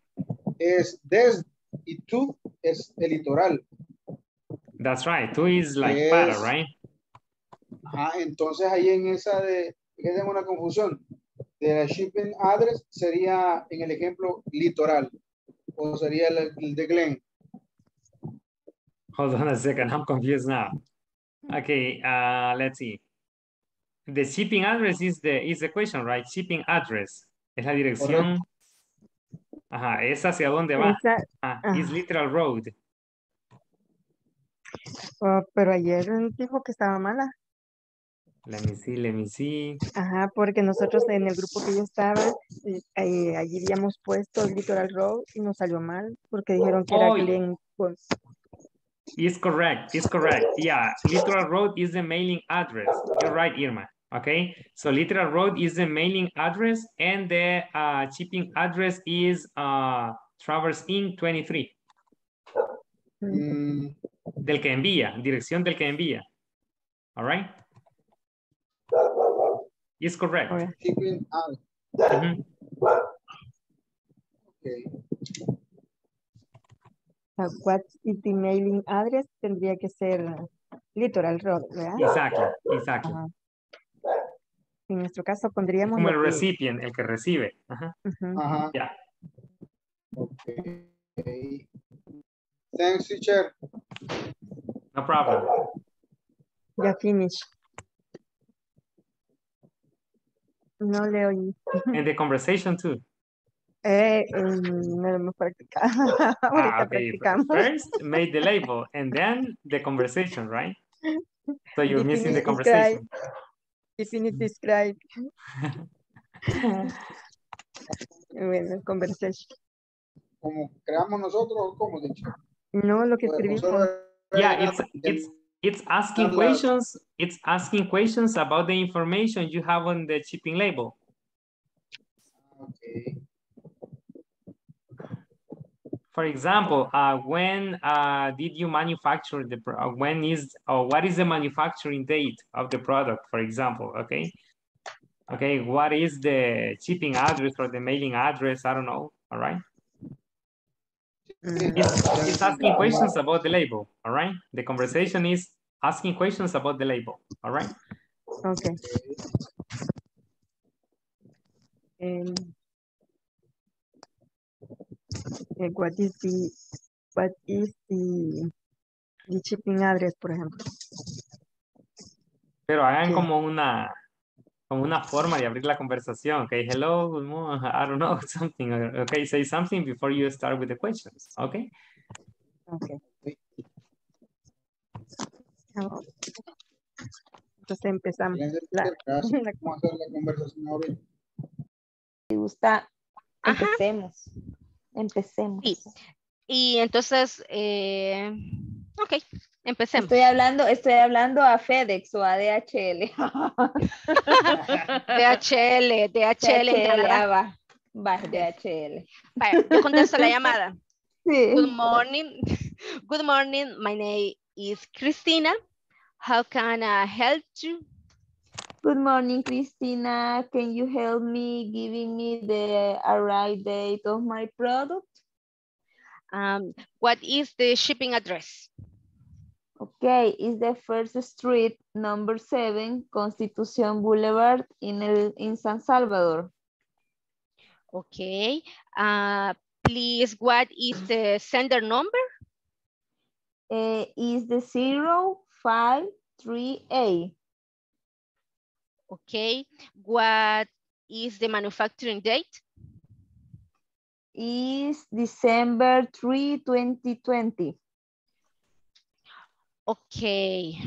es desde y to es el litoral.
that's right. Two is like para,
Yes.
right?
Ajá, entonces ahí en esa de, que tengo una confusión, de la shipping address sería en el ejemplo litoral, o sería el, el de Glen.
Hold on a second, I'm confused now. Okay, uh, let's see. The shipping address is the is the question, right? Shipping address es la dirección. Ajá, es hacia dónde va.
Esa-
Ah,
ah.
is literal road.
Oh, pero ayer dijo que estaba mala.
Let me see, let me see.
Ajá, porque nosotros en el grupo que yo estaba, eh, allí habíamos puesto Litoral Road y nos salió mal porque dijeron que era
Oh,
Glen. pues,
Is correct, is correct. Yeah, literal road is the mailing address. You're right, Irma. Okay, so literal road is the mailing address and the uh, shipping address is uh, Traverse Inn 23.
Mm,
Del que envía, dirección del que envía. All right? Is correct.
shipping.
Mhm.
Okay.
uh, what is the mailing address? Tendría que ser Litoral Road, ¿verdad?
Exactly, exactly.
Ajá. En nuestro caso pondríamos
Como el recipient, el que recibe. Ajá.
Ujú.
Ajá.
Yeah.
Okay. Thanks, teacher.
No problem.
Ya finish. No le oí.
And the conversation too.
Eh, em, no lo hemos practicado.
Ah, okay.
practicamos.
First, make the label and then the conversation, right? So you're missing the conversation.
Definite describe. Mm. bueno, conversation.
Como creamos nosotros, o ¿cómo, teacher?
No, lo que
Pues,
escribimos.
Yeah, it's it's it's asking
Habla-
questions. It's asking questions about the information you have on the shipping label.
Ah, okay.
For example, uh, when uh, did you manufacture the pro- uh, when is or what is the manufacturing date of the product, for example, okay? Okay, what is the shipping address or the mailing address? I don't know, all right? It's, it's asking questions about the label, all right? The conversation is asking questions about the label, all right?
Okay. Um, what is the what is the the shipping address, por ejemplo?
Pero hagan
Sí.
como una como una forma de abrir la conversación, okay? Hello, good morning, I don't know, something, okay? Say something before you start with the questions, okay?
Okay. Entonces empezamos. La-
Gracias.
la-
conversación ahorita.
Me gusta.
Ajá.
Empecemos.
Sí. Y entonces, eh, ok, empecemos.
Estoy hablando, estoy hablando a FedEx o a DHL.
DHL, DHL,
DHL, ah, va. Va, DHL.
Vaya, yo contesto la llamada.
Sí.
Good morning. Good morning. My name is Christina. How can I help you?
Good morning, Christina. Can you help me giving me the arrive date of my product?
Um, what is the shipping address?
Okay, is the first street, number seven, Constitution Boulevard in, el, in San Salvador.
Okay. Uh, please, what is the sender number?
Uh, is the zero five three A.
Okay. What is the manufacturing date?
Is December 3, 2020.
Okay.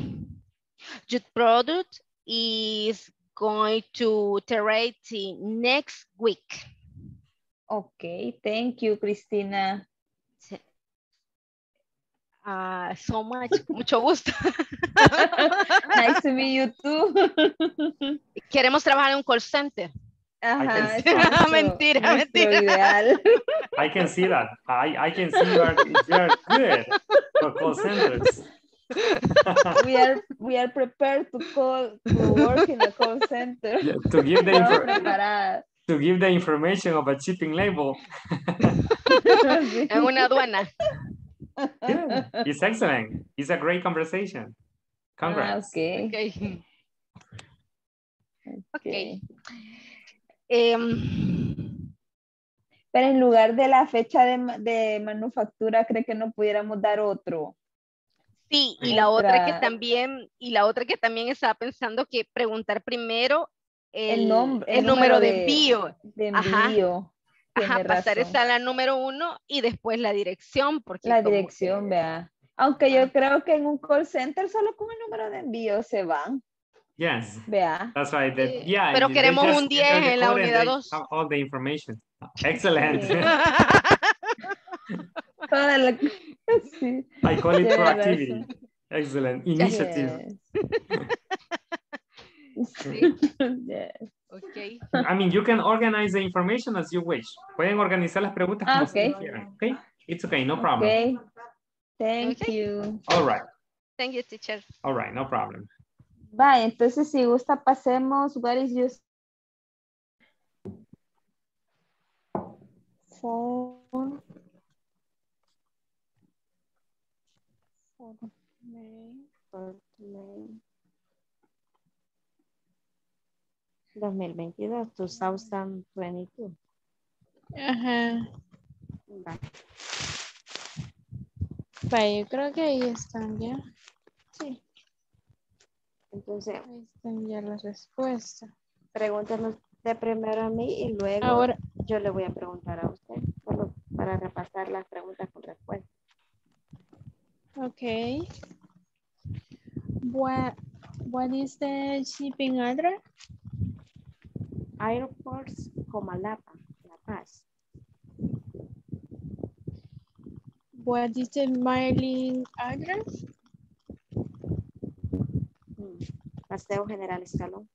Your product is going to Tereti next week.
Okay, thank you, Cristina.
Uh, so much, mucho gusto.
nice to meet you too.
Queremos trabajar en un call center.
Ajá,
mentira,
Nuestro
mentira.
ideal.
I can see that. I, I can see you are, you are good for call centers.
we are we are prepared to call to work in a call center.
Yeah, to give the to give the information of a shipping label.
En una aduana.
Good. It's excellent. It's a great conversation.
Ah,
Congrats.
okay.
Okay.
okay.
Em,
Pero en lugar de la fecha de, de manufactura, ¿cree que no pudiéramos dar otro?
sí, y la otra que también, y la otra que también estaba pensando que preguntar primero el,
El, nom-
el
el
número de envío.
De
Ajá.
envío.
Ajá, pasar
razón.
esa a la número uno y después la dirección, porque
La dirección,
que-
vea. Aunque yo creo que en un call center solo con el número de envío se van,
Yes,
vea.
that's right. That- yeah,
Pero queremos
just
un
enter
10
the
en la unidad
they
dos.
have All the information. Excellent.
Sí. Toda la- sí.
I call it proactivity. Excellent initiative.
Yes. Sí. Yes.
Ok.
I mean, you can organize the information as you wish. Pueden organizar las preguntas como
Ah,
ustedes
ok.
quieran. Okay, it's okay, no problem.
Okay. Thank
Okay.
you.
All right,
Thank you, teacher.
all right, no problem.
Vaya, entonces si gusta pasemos, what is your phone?
por May 2022, 2022.
Ajá.
Va.
Vaya, yo creo que ahí están ya.
Sí. Entonces,
Ahí están ya las respuestas.
pregúntenos de primero a mí y luego
Ahora,
yo le voy a preguntar a usted, solo para repasar las preguntas con respuesta.
okay. What, what is the shipping address?
Airports Comalapa, La Paz.
What is the mailing address?
Mm. Paseo General Escalón.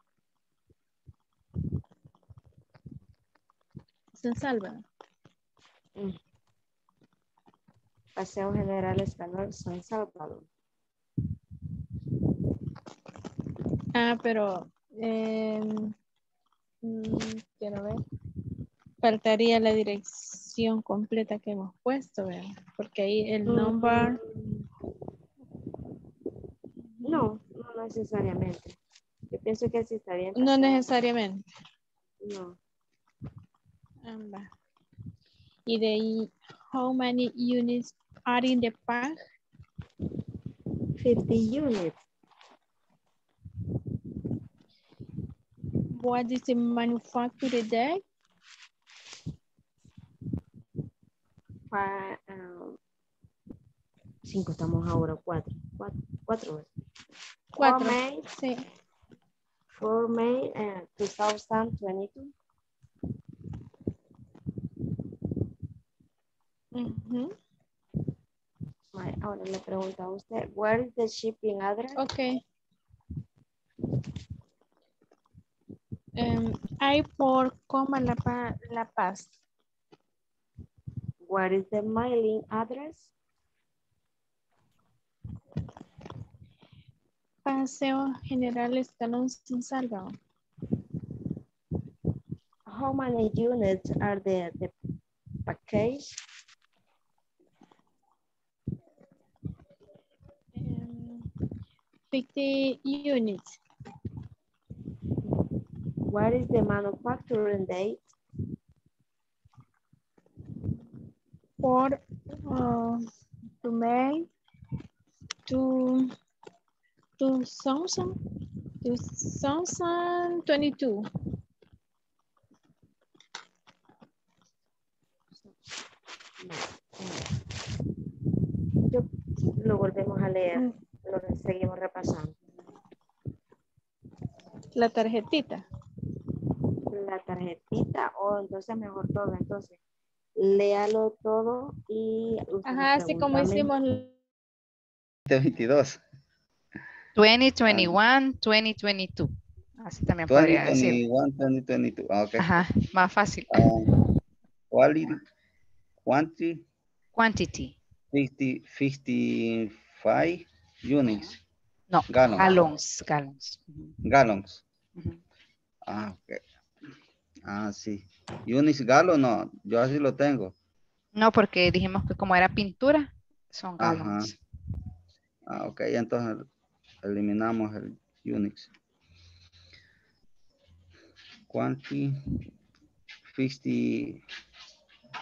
San Salvador.
Mm. Paseo General Escalón, San Salvador.
Ah, pero em, mm, quiero ver. Faltaría la dirección completa que hemos puesto, ¿verdad? Porque ahí el
Mm.
number.
No, no necesariamente. Yo pienso que sí está bien.
No necesariamente.
No.
Va. Y de ahí, how many units are in the pack?
50 units.
What is the manufacturer date?
Pa- ah, cinco, estamos ahora cuatro. Cuatro. Cuatro.
Cuatro.
May,
Sí.
for May eh, 2022.
Ujú.
Vale, Ahora le pregunto a usted, where is the shipping address?
Ok. Um, I por coma La, pa La Paz.
What is the mailing address?
Paseo General Escalón Sin Salvador.
How many units are there, the package?
Um, 50 units.
What is the manufacturing date?
For uh, to May to 2000, 2022.
Yo- lo volvemos a leer, lo re- seguimos repasando.
La tarjetita.
La tarjetita, o entonces mejor todo, entonces léalo todo y
Ajá, así como hicimos
22.
2021, 2022. Así también podría decir.
2021, 2022. Ah, ok.
Ajá, más fácil.
Um, quality, quantity,
Quantity.
50, 55 units.
No,
Gallons.
gallons, gallons.
Gallons.
Ujú.
Ah, ok. Ah, sí. Units gallon, no. Yo así lo tengo.
No, porque dijimos que como era pintura, son
Ajá.
gallons.
Ah, ok. Entonces eliminamos el Unix. Quantity 50,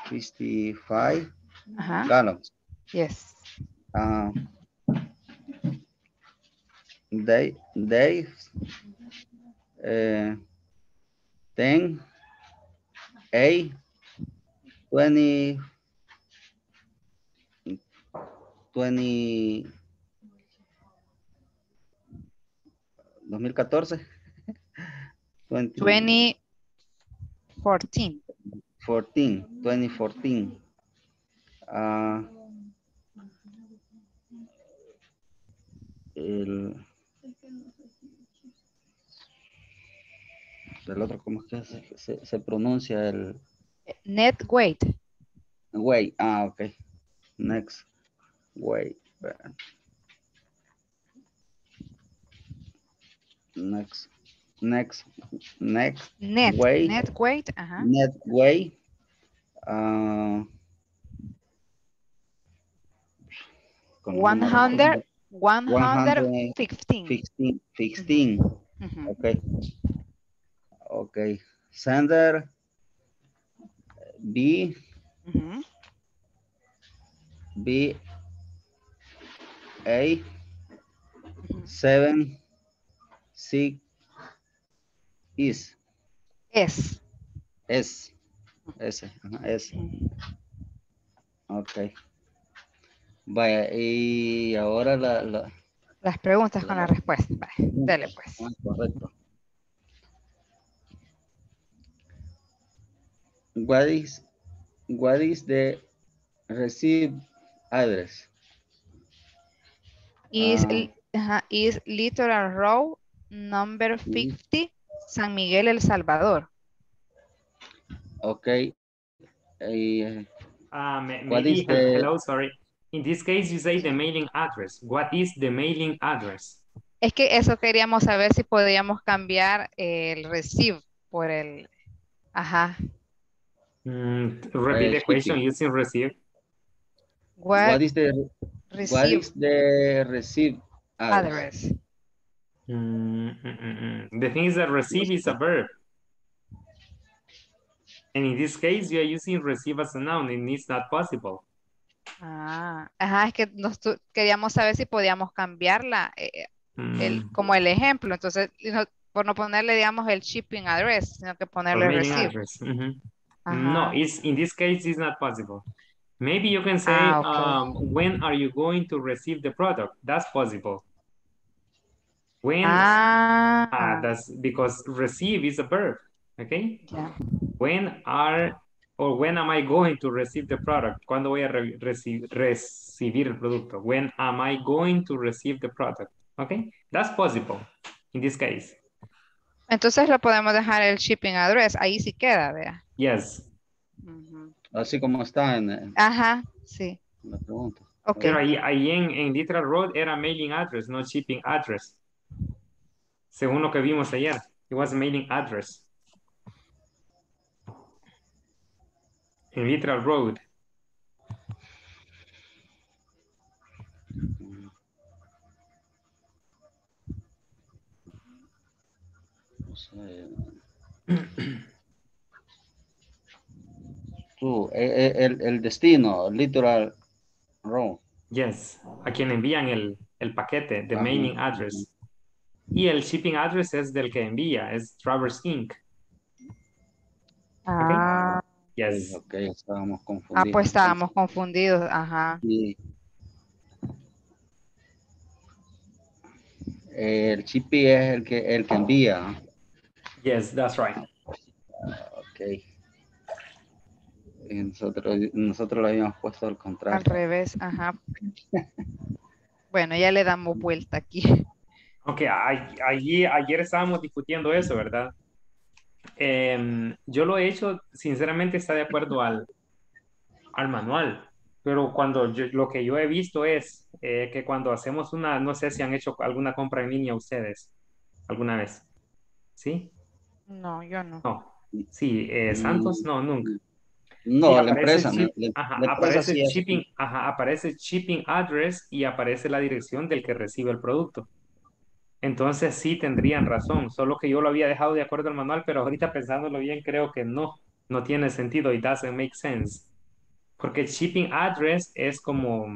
55
Ajá.
gallons.
Yes.
Uh, they they uh, 10 8 20 20 2014 20,
2014.
14 2014 Ah, el el otro cómo es que se, se, se pronuncia el
Net weight.
way ah ok next espera. next next next
Net.
way
Net weight. Ajá.
net ah, con-
100,
100,
115.
15 16
Ujú.
okay okay sender B.
Ujú.
B. A. Seven. Six. Is. S S ajá, S ok. Vaya y ahora la, la
Las preguntas con la respuesta. Vale, dele pues.
ah, correcto what is what is the receive address
Is, ajá, is Littoral Row number 50, San Miguel, El Salvador.
okay
Uh, ma-
What is the-
hello, sorry. In this case, you say the mailing address. What is the mailing address?
Es que eso queríamos saber si podíamos cambiar el receive por el, ajá,
Mm, repeat
Uh,
the question using receive.
what,
what is the what
receive
is the receive address?
address.
Mm, mm, mm, mm. The thing is that receive is a verb. And in this case, you are using receive as a noun and it's not possible.
Ah, ajá, es que nos queríamos saber si podíamos cambiarla, eh, el,
Mm,
como el ejemplo, entonces, no- por no ponerle, digamos, el shipping address, sino que ponerle receive.
Mhm.
Ajá.
No, it's in this case, it's not possible. Maybe you can say,
Ah, okay.
um, when are you going to receive the product? That's possible. When,
Ah,
ah, that's because receive is a verb, okay?
ya.
When are, or when am I going to receive the product? ¿Cuándo voy a re- reci- recibir el producto? When am I going to receive the product? Okay, that's possible in this case.
Entonces lo podemos dejar el shipping address, ahí sí queda, vea.
Yes.
Así como está en... Eh,
Ajá, sí.
La pregunta.
Okay.
Pero ahí, ahí en, en Literal Road era mailing address, no shipping address. Según lo que vimos ayer, it was mailing address. En Literal Road.
No sé. el, el destino, literal row.
Yes, a quien envían el, el paquete, the mailing address. Y el shipping address es del que envía, es Travers Inc.
Ah,
Yes.
Ok, estábamos
ah,
confundidos.
pues estábamos confundidos. Ajá.
Sí. El chipi es el que, el que envía.
Yes, that's right.
Ok. Y nosotros, nosotros lo habíamos puesto al
Al
contrario.
revés, ajá. Bueno, ya le damos vuelta aquí.
Ok, ay- allí, ayer estábamos discutiendo eso, ¿verdad? Em, yo lo he hecho, sinceramente está de acuerdo al, al manual, pero cuando yo- lo que yo he visto es eh, que cuando hacemos una, no sé si han hecho alguna compra en línea ustedes alguna vez, ¿sí?
No, yo no.
No, sí, eh, Santos, no, nunca.
No, la empresa,
chip-
la- la
ajá,
empresa
aparece
sí
shipping, ajá, aparece shipping address y aparece la dirección del que recibe el producto. Entonces sí tendrían razón, solo que yo lo había dejado de acuerdo al manual, pero ahorita pensándolo bien creo que no, no tiene sentido, it doesn't make sense. Porque shipping address es como,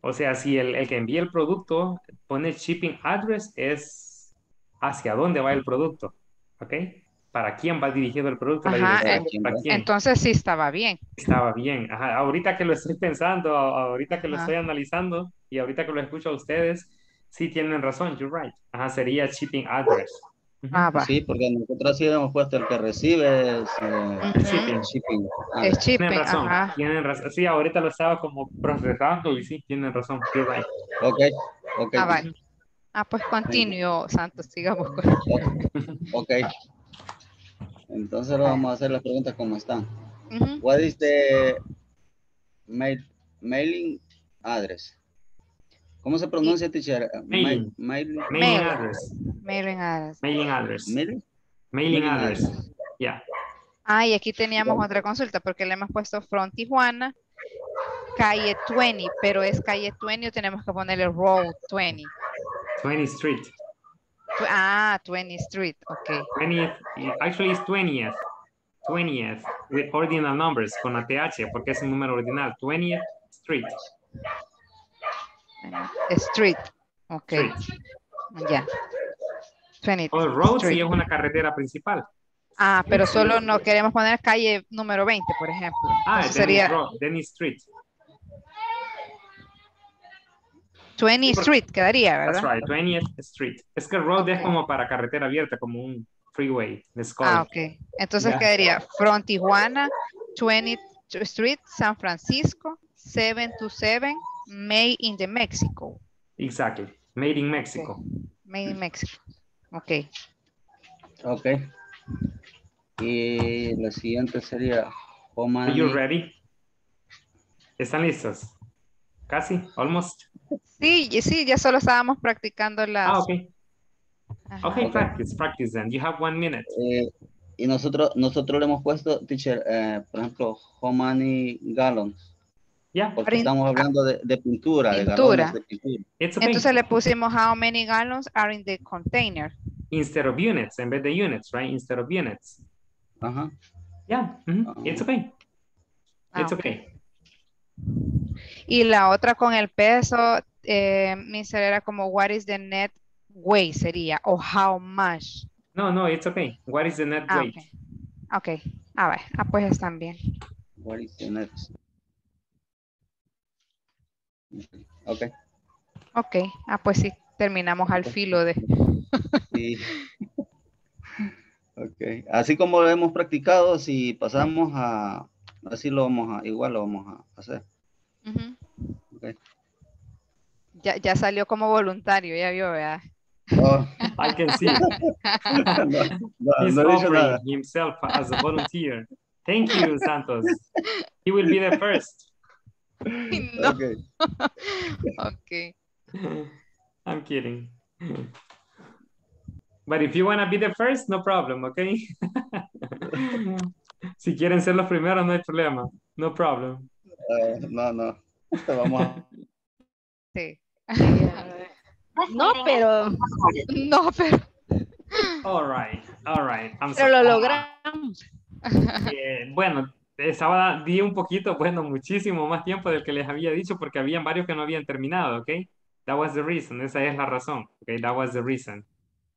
o sea, si el, el que envía el producto pone shipping address es hacia dónde va el producto, ¿ok? ¿Para quién va dirigido el producto? La
Ajá, eh,
¿para quién?
entonces sí estaba bien.
Estaba bien. Ajá, ahorita que lo estoy pensando, ahorita que lo
Ajá.
estoy analizando y ahorita que lo escucho a ustedes, sí tienen razón, you're right. Ajá, sería shipping address.
Ah, va.
Sí, porque nosotros sí hemos puesto el que recibe es, eh,
shipping.
shipping. Ah,
Es
Tienen
shipping,
razón,
ajá.
tienen razón. Sí, ahorita lo estaba como procesando y sí, tienen razón, you're right.
ok, ok.
Ah, vale. Ah, pues continuo, Santos, sigamos con...
Ok. Entonces vamos a hacer las preguntas como están.
Ujú.
What is the mail, mailing address? ¿Cómo se pronuncia, teacher?
Mailing.
Mail, mail,
Mailing
Mail.
address.
Mailing address.
Mailing address.
mail-
Mailing
Mailing
address. Yeah.
Ah, y aquí teníamos otra consulta porque le hemos puesto Front Tijuana, calle 20, pero es calle 20 o tenemos que ponerle Road 20.
20th Street.
Ah, 20 Street, ok.
20th, actually it's 20th. 20th with ordinal numbers con la TH porque es un número ordinal. 20th Street.
Street, ok.
Street.
Ya. 20
O el road
Street.
es una carretera principal.
Ah, pero solo no queremos poner calle número 20, por ejemplo.
Ah,
Entonces sería
Road, Dennis Street.
20 Street, quedaría,
That's
¿verdad?
right, 20th Street. Es que road es como para carretera abierta, como un freeway. Let's call
Ah, ok. Entonces quedaría Front Tijuana, 20 Street, San Francisco, 727, May in the Mexico.
Exactly. Made in Mexico.
Made in Mexico. Ok.
Ok. Y la siguiente sería
Are you
and-
ready? ¿Están listos? Casi, almost.
Sí, sí, ya solo estábamos practicando las.
Ah, ok.
Ajá.
Ok.
practice, practice then. You have one minute.
Eh, y nosotros, nosotros le hemos puesto, teacher, eh, por ejemplo, how many gallons?
Yeah,
Porque estamos hablando de, de pintura, de
Pintura.
galones de pintura.
it's okay.
Entonces le pusimos how many gallons are in the container.
Instead of units, en vez de units, right? Instead of units.
Ajá.
Yeah, mhm, it's okay.
Ah,
It's
ok.
okay.
Y la otra con el peso, eh, Mister, era como what is the net weight sería o how much.
No, no, it's okay. What is the net
Ah,
weight?
ok. Ok. A ver, ah, pues están bien.
What is the next? Ok.
Ok. Ah, pues sí, terminamos al filo de.
Sí. Ok. Así como lo hemos practicado, si pasamos a, así lo vamos a, igual lo vamos a hacer.
Ujú.
Ok.
ya, ya salió como voluntario, ya vio, ¿verdad?
Oh,
I can see.
no, no,
He's
no
offering himself as a volunteer. Thank you, Santos. He will be the first.
No.
Ok.
Ok.
I'm kidding. But if you want to be the first, no problem, okay? Si quieren ser los primeros, no hay problema. No problem.
Eh, no, no. Vamos a,
Sí.
No, pero,
No, pero.
All right, all right. I'm
pero lo
sorry.
logramos.
Eh, bueno, estaba, di un poquito, bueno, muchísimo más tiempo del que les había dicho porque habían varios que no habían terminado, ¿ok? That was the reason, esa es la razón, ¿ok? That was the reason.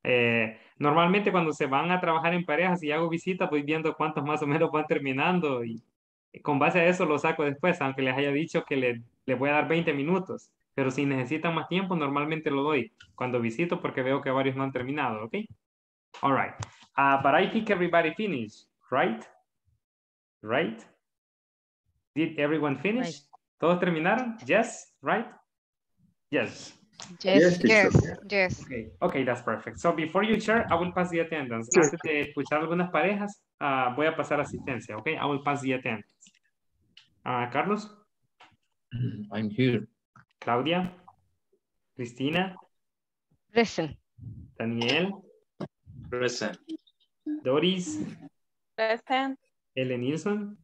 Eh, normalmente cuando se van a trabajar en parejas y hago visitas, voy viendo cuántos más o menos van terminando y con base a eso lo saco después, aunque les haya dicho que le, le voy a dar 20 minutos. Pero si necesitan más tiempo, normalmente lo doy cuando visito porque veo que varios no han terminado, ¿ok? All right. Uh, but I think everybody finished, right? Right? Did everyone finish? ¿Todos terminaron? Yes, right? Yes.
Yes, yes, yes.
Okay, okay, that's perfect. So before you share, I will pass the attendance. Antes de escuchar algunas parejas, uh, voy a pasar asistencia, okay? I will pass the attendance. Uh, Carlos?
I'm here.
Claudia? Cristina?
Present.
Daniel?
Present.
Doris?
Present.
Ellen Nilsson?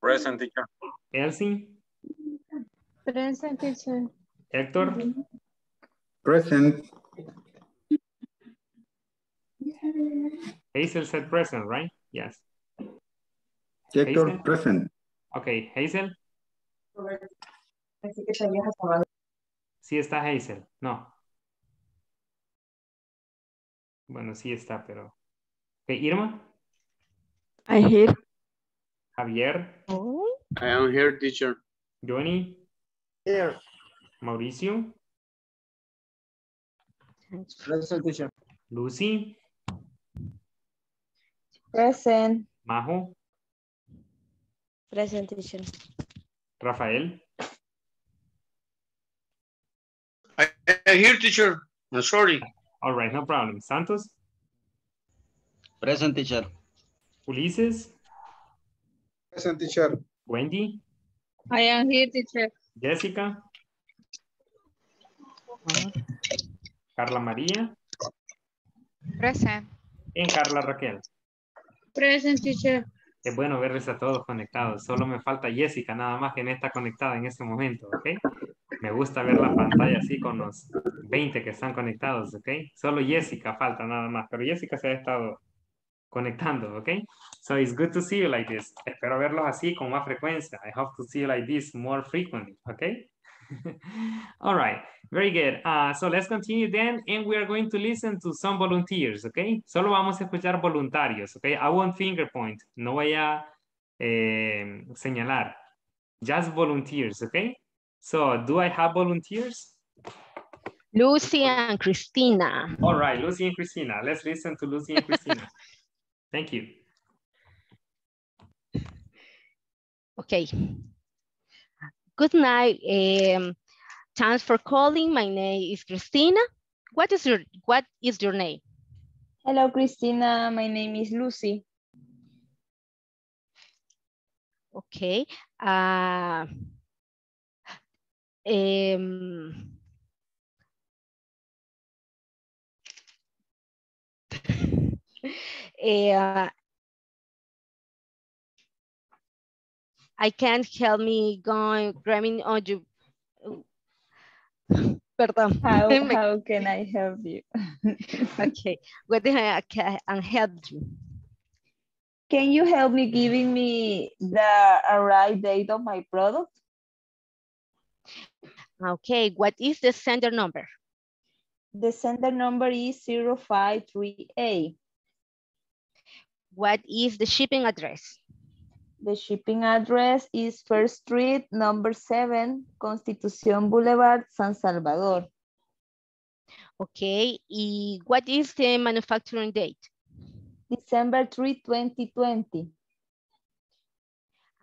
Present teacher.
Elsie?
Present teacher.
Héctor?
Present.
Hazel said present, right? Yes.
Hector,
Hazel?
present.
Okay, Hazel? Sí está Hazel, no. Bueno, sí está, pero... Okay, Irma?
I hear.
Javier?
I am here, teacher.
Johnny?
Here.
Mauricio?
Present teacher.
Lucy?
Present.
Majo?
Present teacher.
Rafael?
I am here, teacher. I'm sorry.
All right, no problem. Santos?
Present teacher.
Ulises?
Present teacher.
Wendy?
I am here, teacher.
Jessica? Carla María?
Present.
En Carla Raquel.
Present teacher.
Es bueno verles a todos conectados. Solo me falta Jessica, nada más que no está conectada en este momento, ¿ok? Me gusta ver la pantalla así con los 20 que están conectados, ¿ok? Solo Jessica falta nada más, pero Jessica se ha estado conectando, ¿ok? So it's good to see you like this. Espero verlos así con más frecuencia. I hope to see you like this more frequently, ¿ok? All right, very good. Uh, so let's continue then, and we are going to listen to some volunteers, okay? Solo vamos a escuchar voluntarios, okay? I won't finger point, no voy a eh, señalar. Just volunteers, okay? So, do I have volunteers?
Lucy and Christina.
All right, Lucy and Christina. Let's listen to Lucy and Christina. Thank you.
Okay. Good night. Um, thanks for calling. My name is Christina. What is your What is your name?
Hello, Christina. My name is Lucy.
Okay. Uh, um, uh, I can't help me going grabbing on you. Perdón.
How, how can I help you?
okay. What do I can help you?
Can you help me giving me the arrive date of my product?
Okay. What is the sender number?
The sender number is 053A.
What is the shipping address?
The shipping address is First Street, number seven, Constitución Boulevard, San Salvador.
Okay. Y what is the manufacturing date?
December 3, 2020.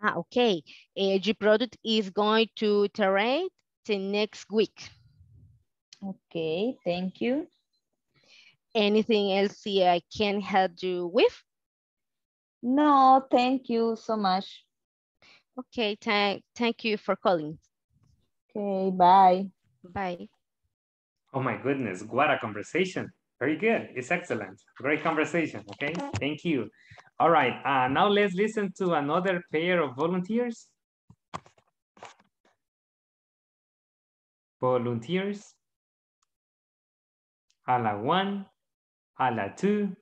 Ah, okay. Uh, your product is going to terrain the next week.
Okay, thank you.
Anything else I can help you with?
No, thank you so much.
Okay, thank, thank you for calling.
Okay, bye.
Bye.
Oh my goodness, what a conversation. Very good, it's excellent. Great conversation, okay? Thank you. All right, uh, now let's listen to another pair of volunteers. Volunteers. A la one, a la two.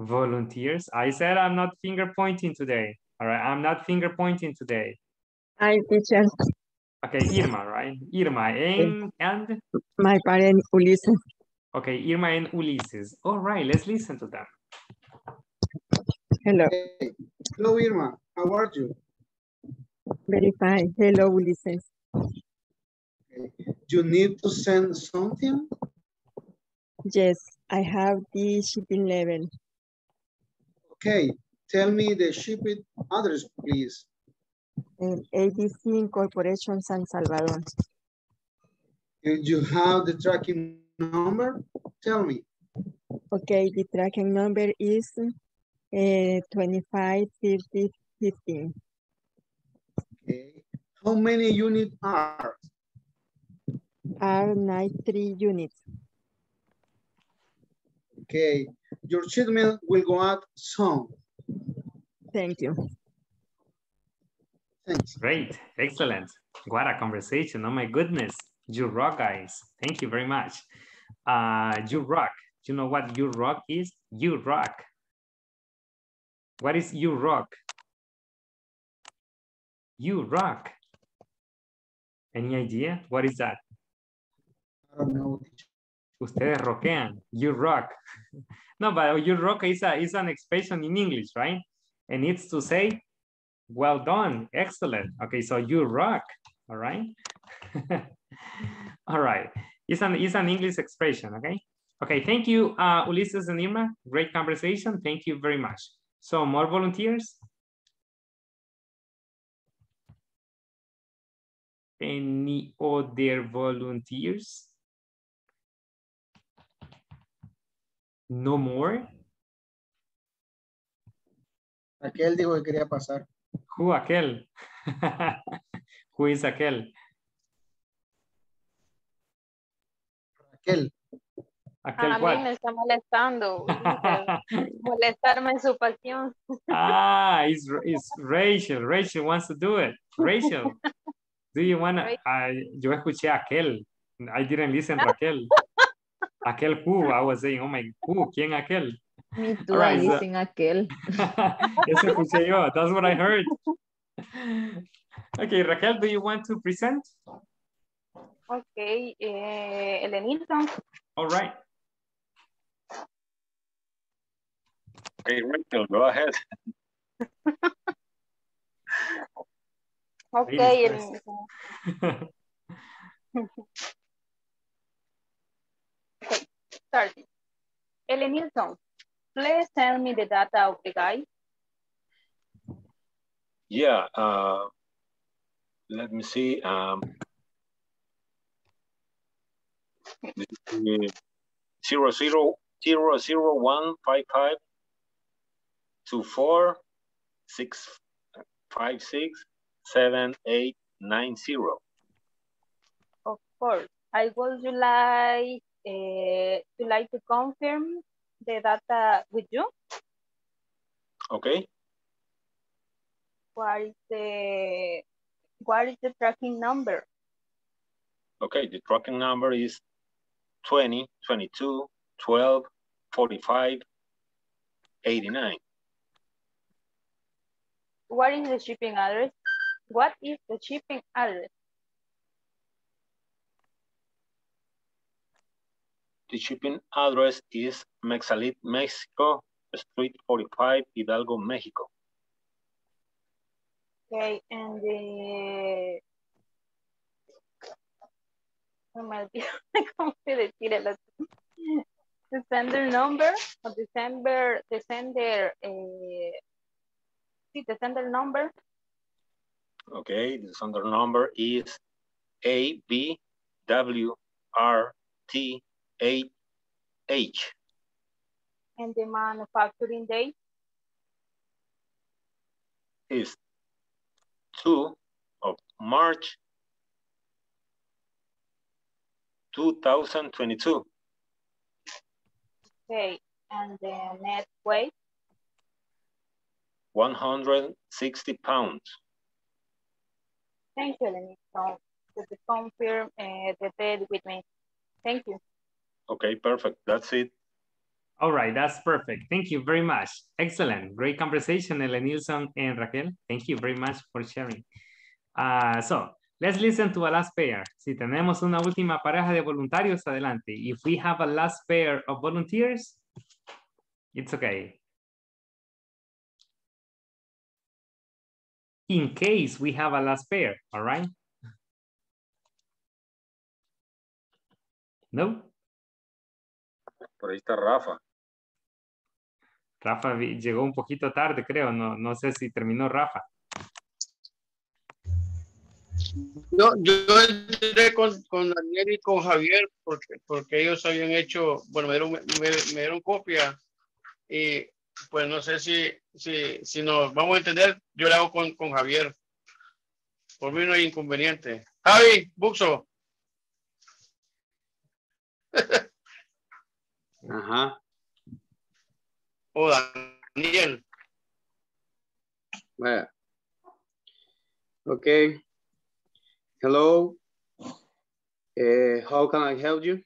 Volunteers. I said I'm not finger pointing today. All right, I'm not finger pointing today.
Hi, teacher.
Okay, Irma, right? Irma and, and
My parent Ulises.
okay, Irma and Ulises. All right, let's listen to them.
Hello.
Hello, Irma. How are you?
Very fine. Hello, Ulises.
You need to send something?
Yes, I have the shipping level.
Okay, tell me the shipping address, please.
Um, ABC Incorporation San Salvador.
And you have the tracking number? Tell me.
Okay, the tracking number is uh, 25 30 15.
Okay. How many units are?
Are 93 units.
Okay, your shipment will go out soon.
Thank you.
Thanks.
Great, excellent. What a conversation. Oh my goodness. You rock, guys. Thank you very much. Uh, you rock. You know what you rock is? You rock. What is you rock? You rock. Any idea? What is that?
I don't know.
Ustedes rockean. You rock. no, but you rock is, a, is an expression in English, right? And it's to say, well done, excellent. Okay, so you rock, all right? all right, it's an, it's an English expression, okay? Okay, thank you, uh, Ulises and Irma. Great conversation, thank you very much. So more volunteers? Any other volunteers? No more?
Aquel dijo que quería pasar.
Who aquel? Who is aquel?
Aquel.
Aquel
A mí
what?
me está molestando. Molestarme en su pasión.
Ah, it's, it's Rachel. Rachel wants to do it. Rachel, do you want to? yo escuché aquel. I didn't listen Raquel. aquel who, I was saying, oh my, who, ¿quién aquel?
Me too,
right, so,
aquel.
ese puse yo, that's what I heard. Okay, Raquel, do you want to present?
Okay, eh, uh, Elenita.
All right.
Okay, Rachel, go ahead.
okay. Starting. Ellie please send me the data of the guy.
Yeah, uh, let me see. Um, zero zero zero zero one five five two four six five six seven eight nine zero.
Of course, I would like uh, to like to confirm the data with you.
Okay.
What is the what is the tracking number?
Okay, the tracking number is 20, 22, 12, 45, 89.
What is the shipping address? What is the shipping address?
The shipping address is Mexalit, Mexico, Street 45, Hidalgo, Mexico.
Okay, and the no me olvido cómo se decir. The sender number of the sender, the sender, eh, sí, the sender number,
Okay, the sender number is A B W R T 8H.
and the manufacturing date,
is 2 of March 2022.
okay, and the net weight,
160 pounds.
Thank you, Lenny. So, confirm uh, the bed with me. Thank you.
Okay, perfect. That's it.
All right, that's perfect. Thank you very much. Excellent. Great conversation, Ellen Nilsson and Raquel. Thank you very much for sharing. Uh, so, let's listen to a last pair. Si tenemos una última pareja de voluntarios, adelante. If we have a last pair of volunteers, it's okay. In case we have a last pair, all right? No?
Por ahí está Rafa.
Rafa llegó un poquito tarde, creo. No, no sé si terminó Rafa.
Yo, yo entré con, con Daniel y con Javier porque, porque ellos habían hecho, bueno, me dieron, me, me dieron copia y pues no sé si, si, si nos vamos a entender, yo lo hago con, con Javier. Por mí no hay inconveniente. Javi, Buxo.
Ajá.
O Daniel.
Vaya. Okay. Hello. Eh, how can I help you?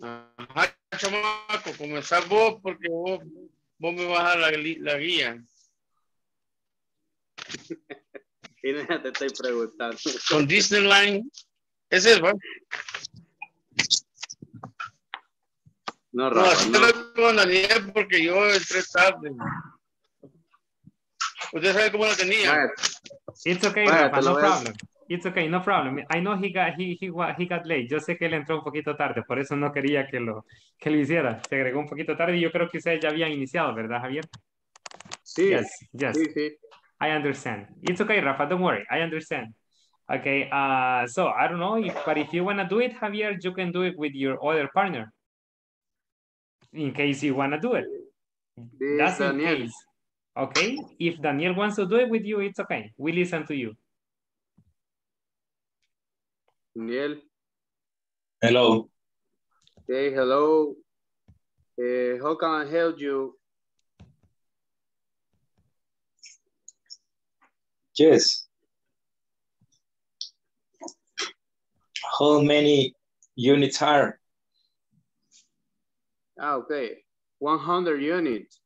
Ajá, chamaco, comenzar vos porque vos, vos me vas a la, la guía.
Te estoy preguntando.
Con Disneyland. Ese es, ¿va?
No,
No,
Rafa,
así
no.
lo con Daniel porque yo entré tarde. Usted sabe cómo la tenía.
It's okay,
Vaya,
Rafa,
te lo
no problem. It's okay, no problem. I know he got, he, he, he got late. Yo sé que él entró un poquito tarde, por eso no quería que lo, que lo hiciera. Se agregó un poquito tarde y yo creo que ustedes ya habían iniciado, ¿verdad, Javier?
Sí.
Yes, yes.
Sí, sí.
I understand. It's okay, Rafa, don't worry. I understand. Okay, uh, so I don't know, if, but if you want to do it, Javier, you can do it with your other partner. In case you want to do it.
This
That's in
Daniel.
case. Okay, if Daniel wants to do it with you, it's okay. We listen to you.
Daniel.
Hello.
Hey, hello. Eh, how can I help you?
Yes. How many units are?
Ah, okay. 100 units.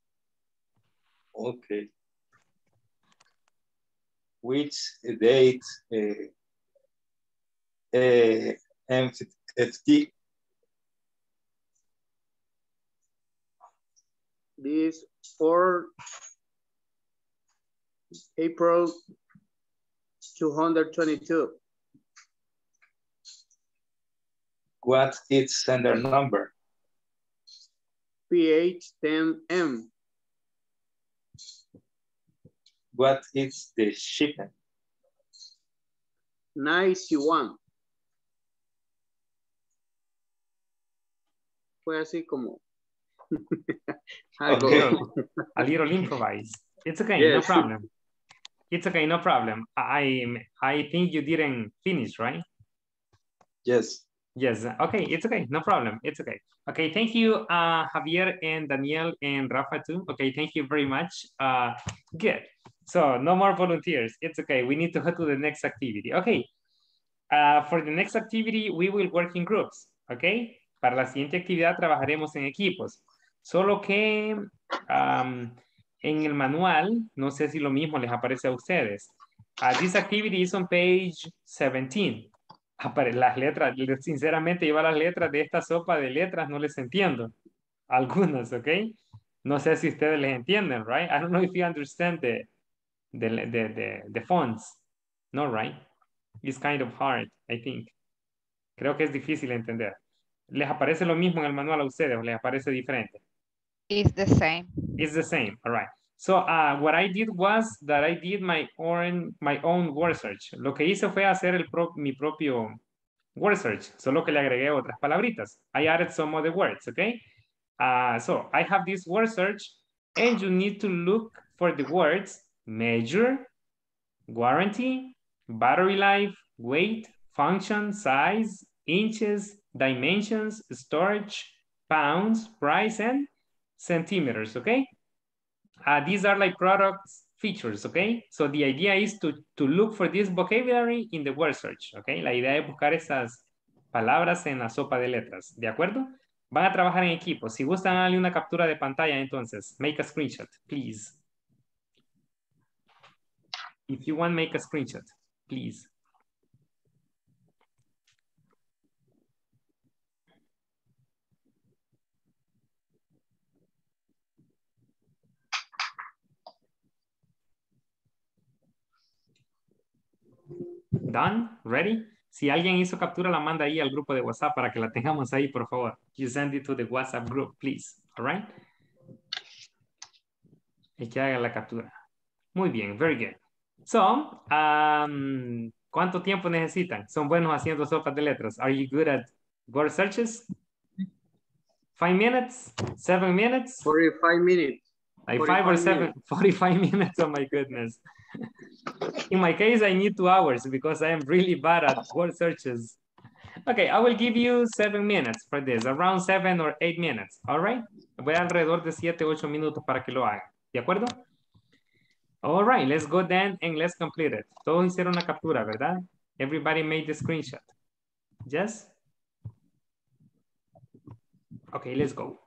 Okay. Which date uh, uh, MFT
This for April 222.
What is sender number?
PH10M.
What is the shipment?
Nice one. Fue así como.
Okay. A little improvise. It's okay, no problem. It's okay, no problem. I I think you didn't finish, right?
Yes.
Yes. Okay, it's okay, no problem. It's okay. Okay, thank you, uh, Javier and Daniel and Rafa too. Okay, thank you very much. Uh, good. So no more volunteers. It's okay. We need to go to the next activity. Okay. Uh, for the next activity, we will work in groups. Okay. Para la siguiente actividad trabajaremos en equipos. Solo que um, en el manual, no sé si lo mismo les aparece a ustedes. Uh, this activity is on page 17. Las letras, sinceramente, yo las letras de esta sopa de letras no les entiendo. Algunas, ¿ok? No sé si ustedes les entienden, right? I don't know if you understand the, the, the, the, the fonts. No, right? It's kind of hard, I think. Creo que es difícil entender. ¿Les aparece lo mismo en el manual a ustedes o les aparece diferente?
It's the same.
It's the same. All right. So uh, what I did was that I did my own my own word search. Lo que hice fue hacer el pro- mi propio word search, solo que le agregué otras palabritas. I added some other words, okay? Uh, so I have this word search, and you need to look for the words measure, warranty, battery life, weight, function, size, inches, dimensions, storage, pounds, price, and centimeters, okay? Uh, these are like products features, okay? So the idea is to, to look for this vocabulary in the word search, okay? La idea es buscar esas palabras en la sopa de letras, ¿de acuerdo? Van a trabajar en equipo. Si gustan, darle una captura de pantalla, entonces, make a screenshot, please. If you want, make a screenshot, please. Done? Ready? Si alguien hizo captura, la manda ahí al grupo de WhatsApp para que la tengamos ahí, por favor. You send it to the WhatsApp group, please. All right? Y que haga la captura. Muy bien, very good. So, um, ¿cuánto tiempo necesitan? ¿Son buenos haciendo sopas de letras? Are you good at word searches? Five minutes? Seven minutes?
45 minutes.
Like five or
45
seven,
minutes.
45 minutes, oh my goodness. In my case, I need two hours because I am really bad at word searches. Okay, I will give you seven minutes for this, around seven or eight minutes, all right? Voy alrededor de siete, ocho minutos para que lo hagan, ¿de acuerdo? All right, let's go then and let's complete it. Todos hicieron una captura, ¿verdad? Everybody made the screenshot. Yes? Okay, let's go.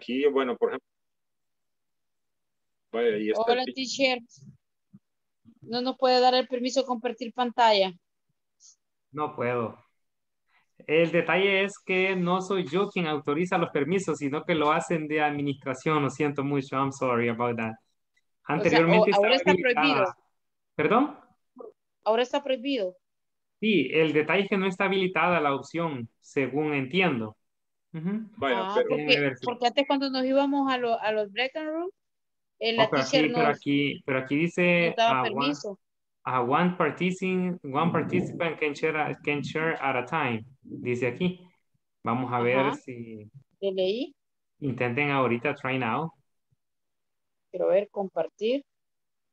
Aquí, bueno, por ejemplo. Vaya, ahí está. el
Hola, teacher. No nos puede dar el permiso de compartir pantalla.
No puedo. El detalle es que no soy yo quien autoriza los permisos, sino que lo hacen de administración. Lo siento mucho. I'm sorry about that. Anteriormente
o- ahora
estaba
está prohibido.
habilitada. ¿Perdón?
Ahora está prohibido.
Sí, el detalle es que no está habilitada la opción, según entiendo. Ujú.
Ah,
Déjeme
porque,
ver si-
porque antes cuando nos íbamos a, lo- a los break and room, eh, la
Oh, pero, aquí,
teacher
pero,
nos,
aquí, pero aquí dice
nos daba
ah, one,
permiso.
ah, one participant, one participant can share, a- can share at a time. Dice aquí. Vamos a ver
Ajá.
si
Le leí.
intenten ahorita try now.
Quiero ver, compartir.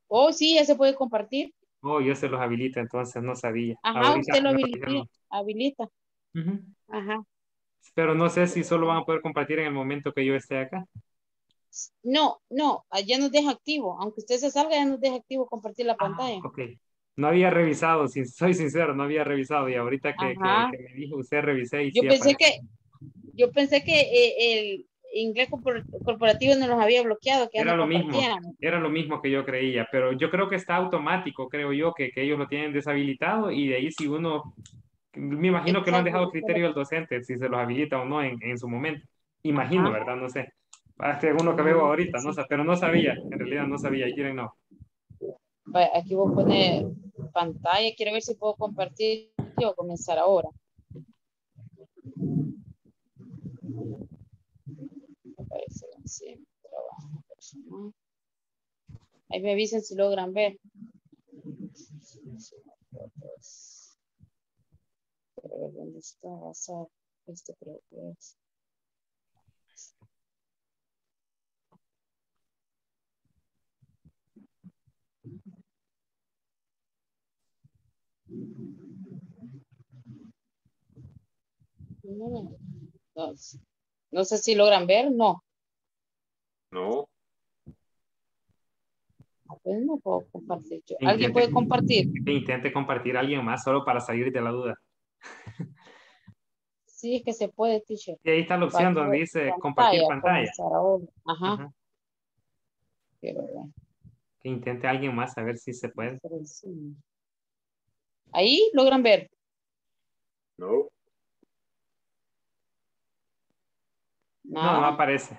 Oh, sí, ya se puede compartir.
Oh, yo se los habilito, entonces no sabía.
Ajá,
Ahorita
usted lo habilita. habilita.
Ujú.
Ajá.
Pero no sé si solo van a poder compartir en el momento que yo esté acá.
No, no, ah, ya nos deja activo. Aunque usted se salga, ya nos deja activo compartir la pantalla.
Ok. No había revisado, si soy sincero, no había revisado y ahorita que, que- que me dijo usted revisé y
Yo
sí
pensé que, yo pensé que eh, el inglés corpor- corporativo nos los había bloqueado, que
Era
no
lo mismo, era lo mismo que yo creía, pero yo creo que está automático, creo yo, que, que ellos lo tienen deshabilitado y de ahí si uno, me imagino que lo han dejado criterio del docente, si se los habilita o no en, en su momento. Imagino. ¿verdad? No sé. Hasta uno que veo ahorita, no sé, pero no sabía, en realidad no sabía, quieren no.
Aquí voy a poner pantalla. Quiero ver si puedo compartir o comenzar ahora. Ahí me avisen si logran ver. Ver dónde está basado este progreso. No, no, no, no sé si logran ver, no.
No.
Pues no puedo compartir yo.
Intente-
¿Alguien puede compartir?
que intente compartir a alguien más solo para salir de la duda.
Sí, es que se puede, teacher.
Y ahí está la opción donde dice compartir pantalla.
Ajá.
Ajá.
Quiero ver.
Que intente alguien más a ver si se puede.
Ahí logran ver.
No.
No, no
Nada.
aparece.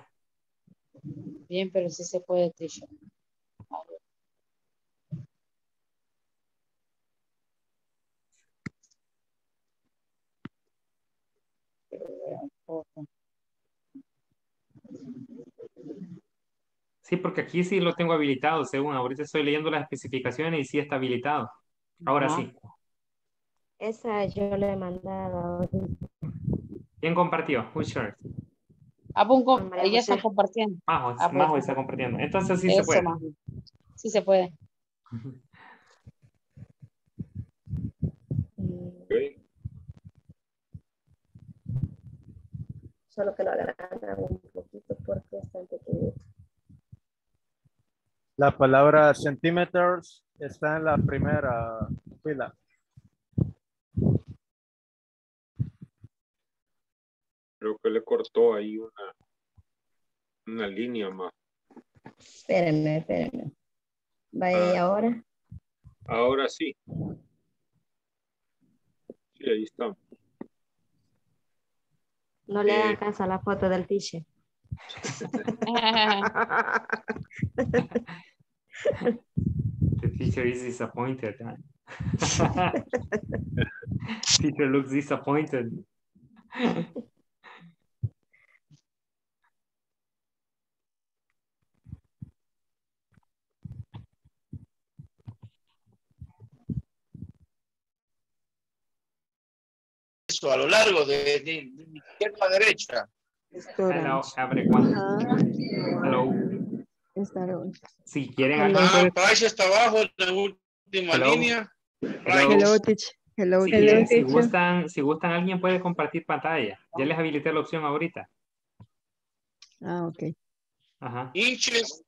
Bien, pero sí se puede, teacher. A ver. Quiero
Sí, porque aquí sí lo tengo habilitado, según ahorita estoy leyendo las especificaciones y sí está habilitado. Ahora
Ajá.
sí.
Esa yo le he mandado.
¿Quién compartió? Who shared?
Ah, pongo,
María
ella está compartiendo.
Majo,
Ah, pues.
Majo está compartiendo. Entonces sí se puede.
Majo. Sí se puede.
Solo que lo agrandan un poquito porque es tan pequeño.
La palabra centímetros está en la primera fila.
Creo que le cortó ahí una, una línea más.
Espérenme, espérenme. Vaya, ¿y ahora?
Ahora sí. Sí, ahí está.
No le hagan
Eh.
caso a la foto del teacher.
The teacher is disappointed. huh? teacher looks disappointed.
Eso, a lo largo de, de, de mi izquierda a derecha.
Hello, abre cuando. Hello. Si quieren alguien
Ah, Price está abajo, la última
Hello.
línea.
Hello.
Hello, teacher. Hello,
Si, quieren, si gustan, si gustan, alguien puede compartir pantalla. Ya les habilité la opción ahorita.
Ah, ok.
Ajá.
Inches.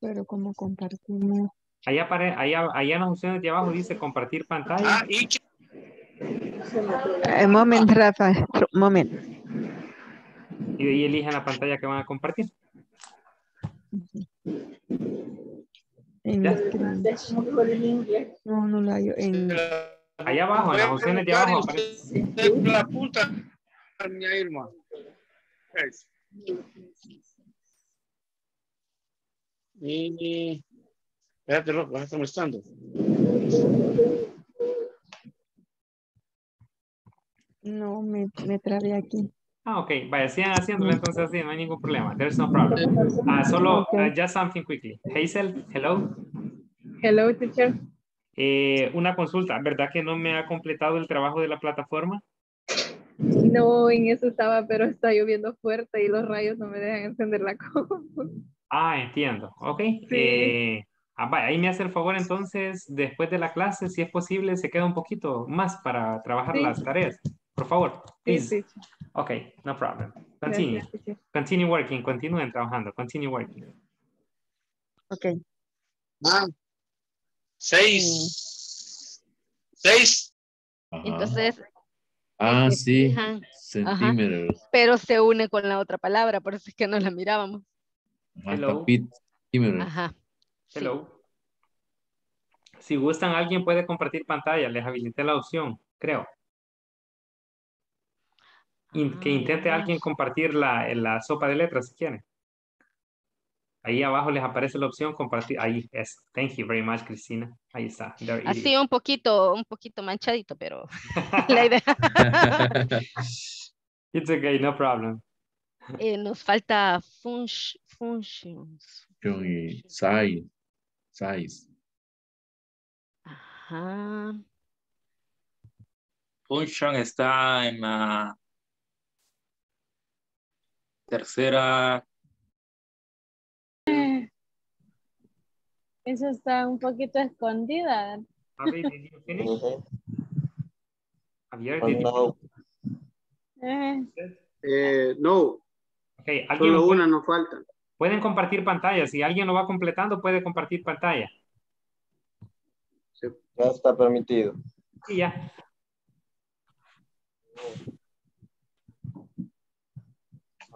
Pero ¿cómo compartimos?
Allá, apare- allá, allá en las opciones de abajo dice compartir pantalla.
Eh, moment, Rafa. Moment.
Y de ahí eligen la pantalla que van a compartir.
En. No, no la hallo. En...
Allá abajo, en las opciones de abajo aparece.
La punta. Irma. Y. Espérate, loco, ya está molestando.
No, me, me trabé aquí.
Ah, ok. Vaya, sigan haciéndolo entonces así, no hay ningún problema. There's no problem. Ah, solo,
Okay.
uh, just something quickly. Hazel, hello.
Hello, teacher.
Eh, una consulta, ¿verdad que no me ha completado el trabajo de la plataforma?
No, en eso estaba, pero está lloviendo fuerte y los rayos no me dejan encender la compu.
Ah, entiendo. Ok. Eh, ah, vaya, ahí me hace el favor entonces, después de la clase, si es posible, se queda un poquito más para trabajar
Sí.
las tareas. Por favor, please.
sí.
Okay, no problem. Continue.
Gracias.
Continue working. Continúen trabajando. Continue working.
Ok.
Ah, seis. Seis.
Entonces,
Ah,
se
sí.
fijan, ajá,
Centímetros.
pero se une con la otra palabra, por eso es que no la mirábamos.
Ajá,
Hello.
Ajá. sí.
Hello. Si gustan, alguien puede compartir pantalla. Les habilité la opción, creo. In- que
Ah,
intente alguien compartir la, la sopa de letras si quieren. Ahí abajo les aparece la opción compartir. Ahí es. Thank you very much, Cristina. Ahí está.
Así un poquito, un poquito manchadito, pero la idea.
It's okay, no problem.
Eh, nos falta func- functions.
Size. Size.
Ajá.
Function está en la tercera.
Esa está un poquito escondida.
Javi, did you finish? Javier,
Oh,
did you
no.
Eh,
Eh, no,
Okay, ¿alguien
solo una nos falta.
pueden compartir pantalla. Si alguien lo va completando, puede compartir pantalla.
Ya está permitido.
Y ya.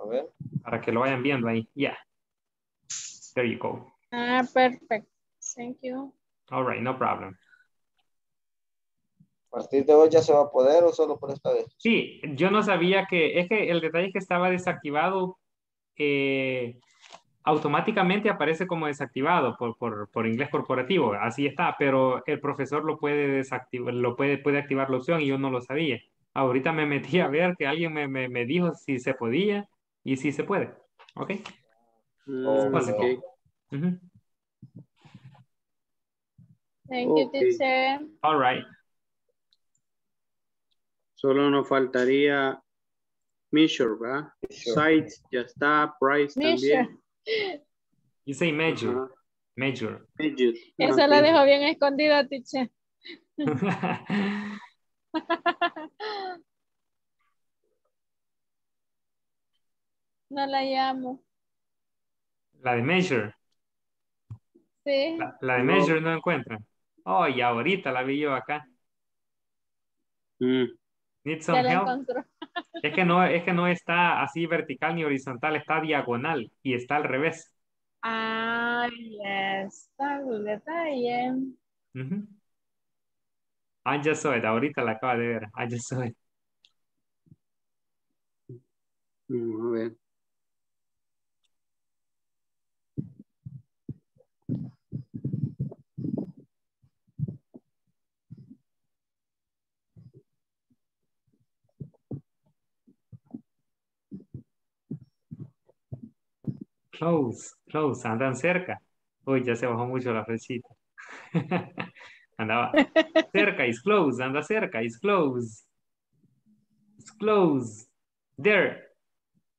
A ver.
Para que lo vayan viendo ahí. Yeah. There you go.
ah, perfecto. Thank you.
All right, no problem.
A partir de hoy ya se va a poder o solo por esta vez.
Sí, yo no sabía que, es que el detalle es que estaba desactivado, eh, automáticamente aparece como desactivado por, por, por inglés corporativo, así está, pero el profesor lo puede desactivar, lo puede, puede activar la opción y yo no lo sabía. Ahorita me metí a ver que alguien me, me, me dijo si se podía y si se puede. ¿Ok?
Mm,
Possible.
ok.
Ujú.
Thank you, teacher.
All right.
Solo nos faltaría measure, ¿verdad? Size, ya está. Price
Measure.
también.
You say measure. Measure.
Esa
Ah,
la dejo bien escondida, teacher. No la llamo.
La de measure.
Sí.
La, la de
No.
measure no encuentran. Oh, y ahorita la vi yo acá.
Mm.
Need some help. Es que no, es que no está así vertical ni horizontal, está diagonal y está al revés.
Ah, yes. Está detalle.
Ujú. I just saw it, ahorita la acaba de ver. I just saw it.
Mm, a
Close, close, andan cerca. Uy, ya se bajó mucho la flechita. Andaba cerca, is close, anda cerca, is close. It's close. There.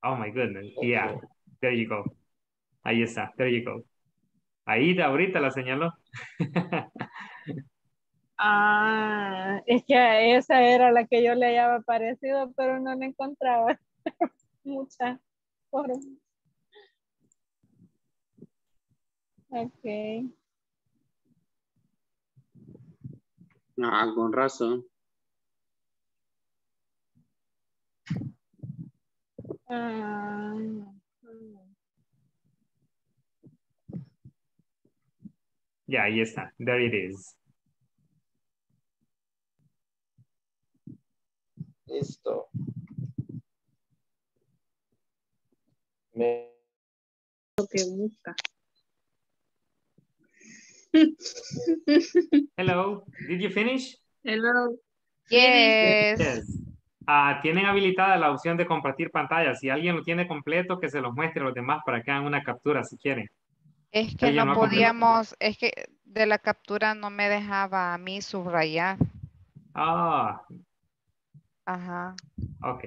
Oh my goodness. Yeah, there you go. Ahí está, there you go. Ahí ahorita la señaló.
Ah, es que esa era la que yo le había parecido, pero no la encontraba. Muchas formas. Ok.
Ah, con razón.
Ah,
Ya, ahí está. There it is.
Listo. Me-
Lo que busca.
Hello, did you finish?
Hello.
Yes.
Yes. Ah, tienen habilitada la opción de compartir pantalla. Si alguien lo tiene completo, que se los muestre a los demás para que hagan una captura si quieren.
Es que no podíamos, es que de la captura no me dejaba a mí subrayar.
Ah,
Ajá.
ok.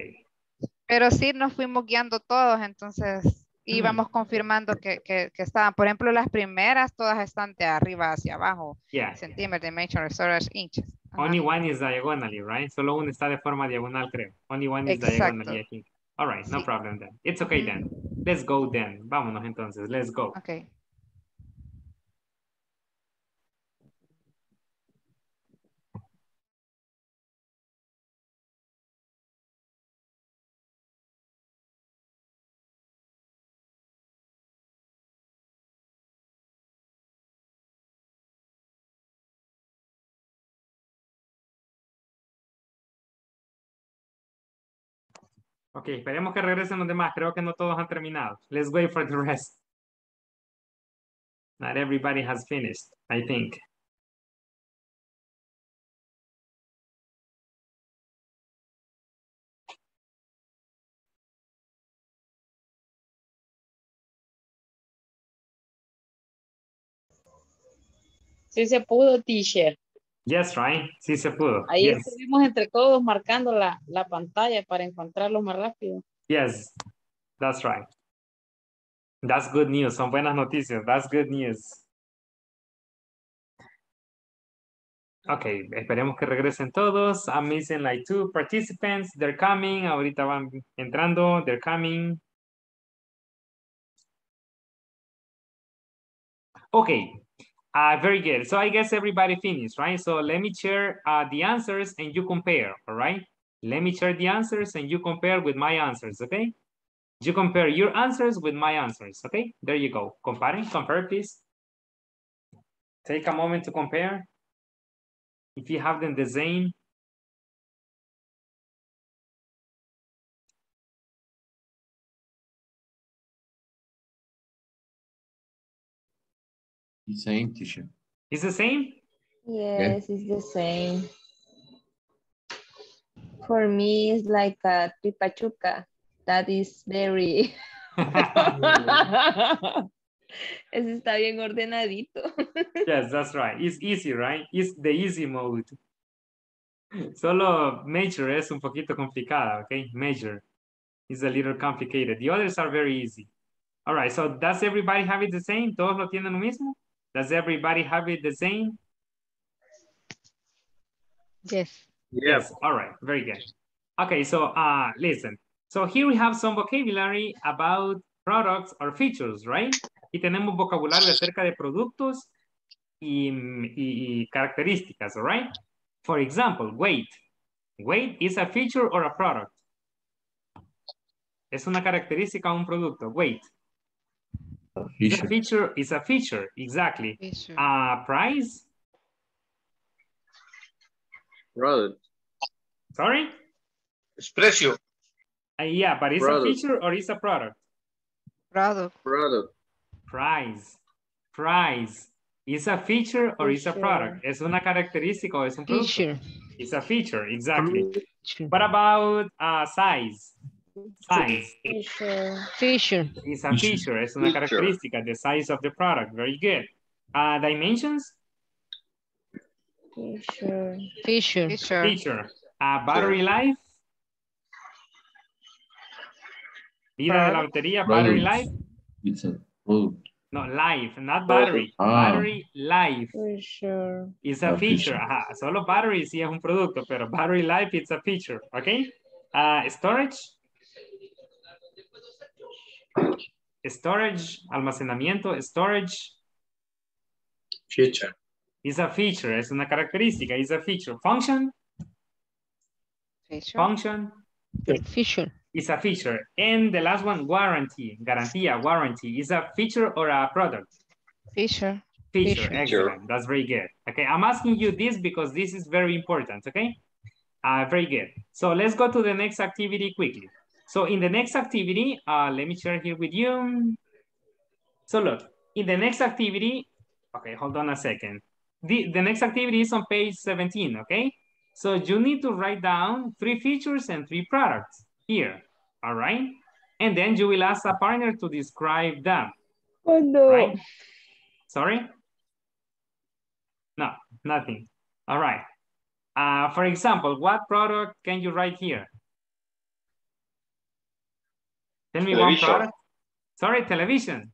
Pero sí nos fuimos guiando todos, entonces y
Mm.
vamos confirmando que, que, que estaban. Por ejemplo, las primeras todas están de arriba hacia abajo.
Yeah.
Centimeter, dimension, storage, inches. Ajá.
Only one is diagonally, right? Solo uno está de forma diagonal, creo. Only one is
Exacto.
diagonally, I think. All right, no
Sí.
problem then. It's okay then. Let's go then. Vámonos entonces, let's go.
Ok.
Ok, esperemos que regresen los demás. Creo que no todos han terminado. Let's wait for the rest. Not everybody has finished, I think.
Sí se pudo, teacher.
Yes, right? Sí se pudo.
Ahí
Yes,
estuvimos entre todos marcando la, la pantalla para encontrarlo más rápido.
yes, that's right. That's good news. Son buenas noticias. That's good news. Ok, esperemos que regresen todos. I'm missing like two participants. They're coming. Ahorita van entrando. They're coming. Okay, uh, very good. So I guess everybody finished, right? So let me share uh, the answers and you compare, all right? Let me share the answers and you compare with my answers, okay? You compare your answers with my answers, okay? There you go. Comparing, compare, please. Take a moment to compare. If you have them the same.
The same teacher.
It's the same?
Yes, it's the same. For me, it's like a tripachuca. That is very... Ese está bien ordenadito.
Yes, that's right. It's easy, right? It's the easy mode. Solo major es un poquito complicada, okay? Major is a little complicated. The others are very easy. All right, so does everybody have it the same? ¿Todos lo tienen lo mismo? Does everybody have it the same?
Yes.
Yes. All right. Very good. Okay. So, uh, listen. So here we have some vocabulary about products or features, right? Y tenemos vocabulario acerca de productos y, y, y características, all right? For example, weight. Weight is a feature or a product. Es una característica o un producto. Weight. Is a
Feature.
feature is a feature, exactly.
Feature.
Uh, price.
Product.
Sorry.
Es precio.
Uh, yeah, but it's a feature or it's a product.
Product.
Product.
Price. Price. Is a feature or is a
Feature.
product? ¿Es una característica o es un producto?
Feature.
It's a feature, exactly. What about uh, size? Size.
Feature.
Feature.
It's a feature, es una
Feature.
característica, the size of the product. Very good. Uh, dimensions?
Feature.
Feature.
Feature.
Feature. Uh, battery life? Vida de la batería, battery life?
It's a product.
No, life, not battery.
Ah.
Battery life.
Feature.
It's a
A
feature.
feature.
Ajá. Solo battery sí es un producto, pero battery life it's a feature. ¿Ok? Uh, storage. Storage, almacenamiento, storage
Feature.
is a feature, es una característica, is a feature. Function,
Feature.
function
Feature.
is a feature. And the last one, warranty, garantía, warranty, is a feature or a product?
Feature.
Feature,
Feature.
excellent. That's very good. Okay, I'm asking you this because this is very important, okay? Uh, very good. So let's go to the next activity quickly. So in the next activity, uh, let me share here with you. So look, in the next activity, okay, hold on a second. The, the next activity is on page 17, okay? So you need to write down three features and three products here, all right? And then you will ask a partner to describe them,
Oh no.
right? Sorry? No, nothing. All right. Uh, for example, what product can you write here? Tell me one
Television.
product. Sorry, television.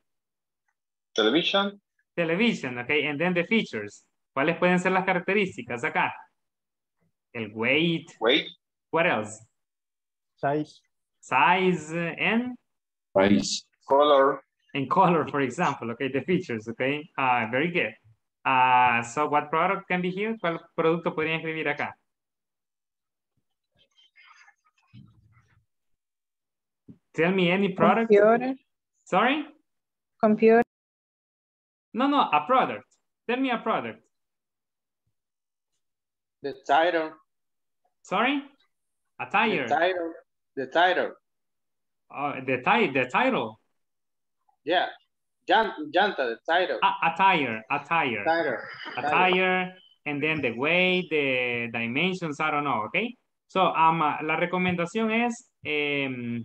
Television.
Television, okay, and then the features. ¿Cuáles pueden ser las características acá? El weight.
Weight.
What else?
Size.
Size and?
Price.
Color.
And color, for example, okay, the features, okay? Uh, very good. Uh, so what product can be here? ¿Cuál producto podrían escribir acá? Tell me any product.
Computer.
Sorry?
Computer.
No, no, a product. Tell me a product.
The title.
Sorry? A tire.
The title. The title.
Uh, the, ti the title.
Yeah. Jan llanta, the title.
A, a tire, a tire.
Tire.
A tire, and then the weight, the dimensions, I don't know, okay? So, um, la recomendación es, em,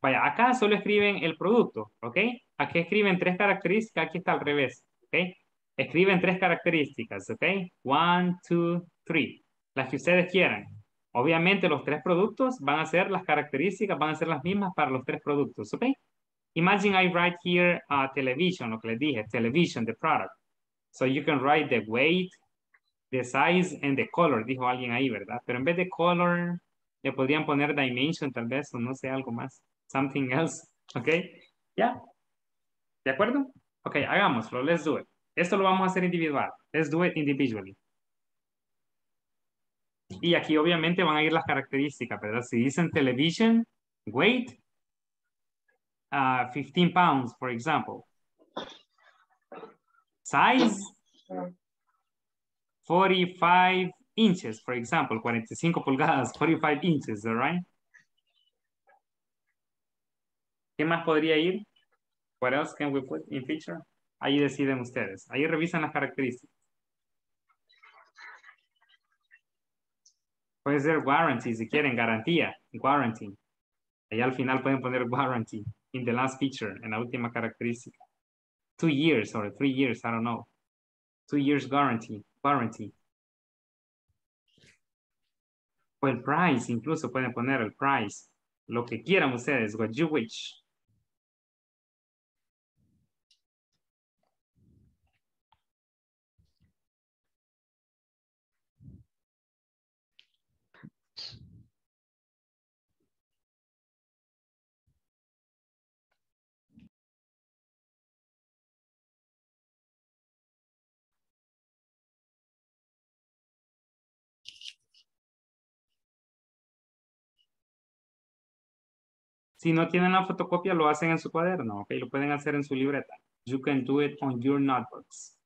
vaya, acá solo escriben el producto, ¿ok? Aquí escriben tres características, aquí está al revés, ¿ok? Escriben tres características, ¿ok? One, two, three. Las que ustedes quieran. Obviamente los tres productos van a ser las características, van a ser las mismas para los tres productos, ¿ok? Imagine I write here uh, television, lo que les dije, television, the product. So you can write the weight, the size, and the color, dijo alguien ahí, ¿verdad? Pero en vez de color, le podrían poner dimension tal vez, o no sé, algo más. Something else, ¿ok? ¿Ya? ¿De acuerdo? Ok, hagámoslo, let's do it. Esto lo vamos a hacer individual. Let's do it individually. Y aquí obviamente van a ir las características, ¿verdad? Si dicen television, weight, uh, 15 pounds, for example. Size, 45 inches, for example, 45 pulgadas, 45 inches, all right? ¿Qué más podría ir? What else can we put in picture? Ahí deciden ustedes. Ahí revisan las características. Puede ser warranty si quieren, garantía, warranty. Ahí al final pueden poner warranty in the last feature, en la última característica. Two years or three years, I don't know. Two years guarantee, warranty. O el price, incluso pueden poner el price. Lo que quieran ustedes, what you wish. Si no tienen la fotocopia, lo hacen en su cuaderno, ¿ok? Lo pueden hacer en su libreta. You can do it on your notebooks.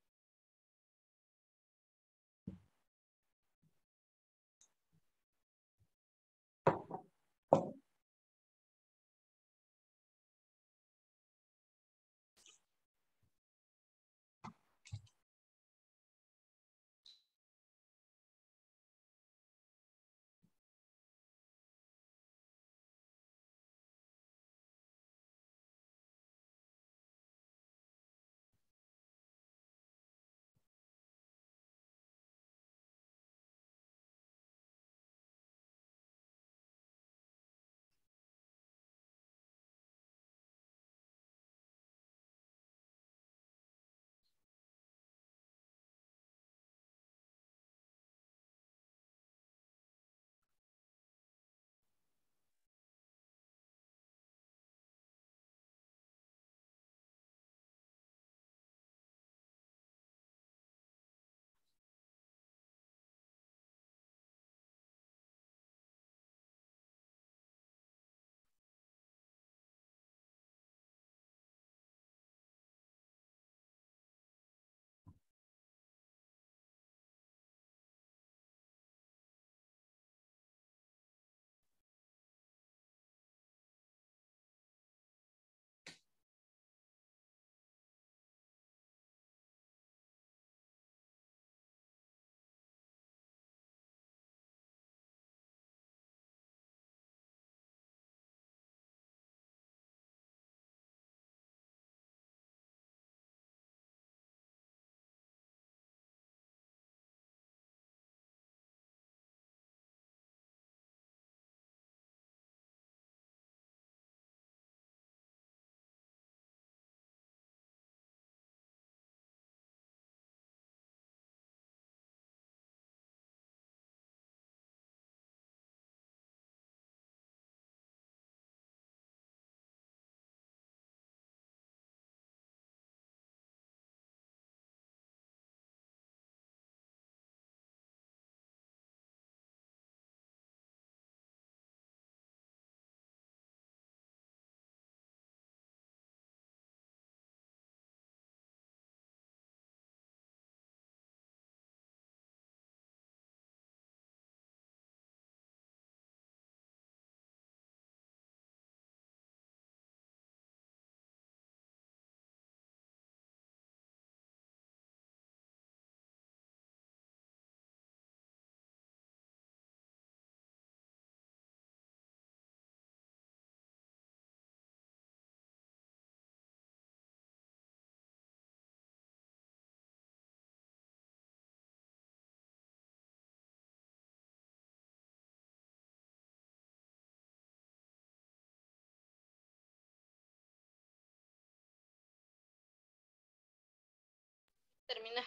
Terminar.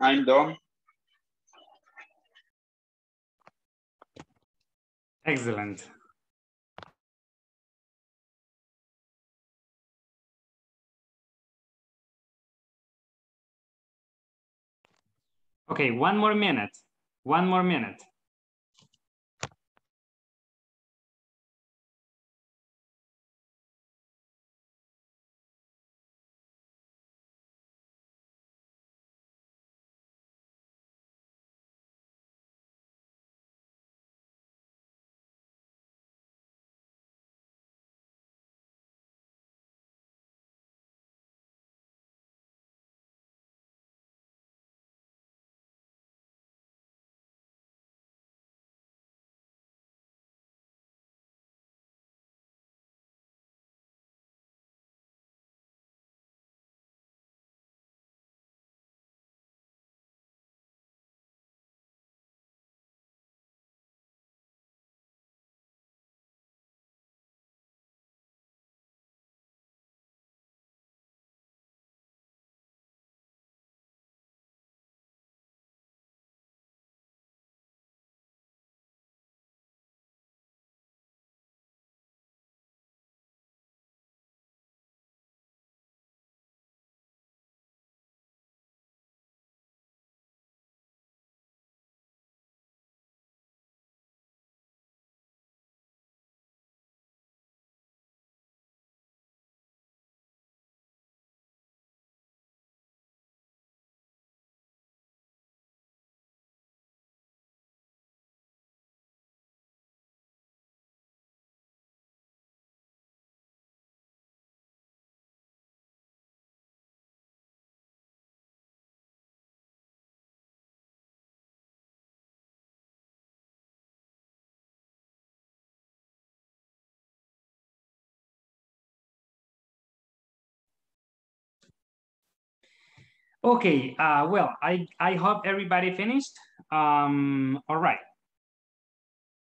I'm done.
Excellent. Okay, one more minute. One more minute. Okay, uh, well, I, I hope everybody finished. Um, all right.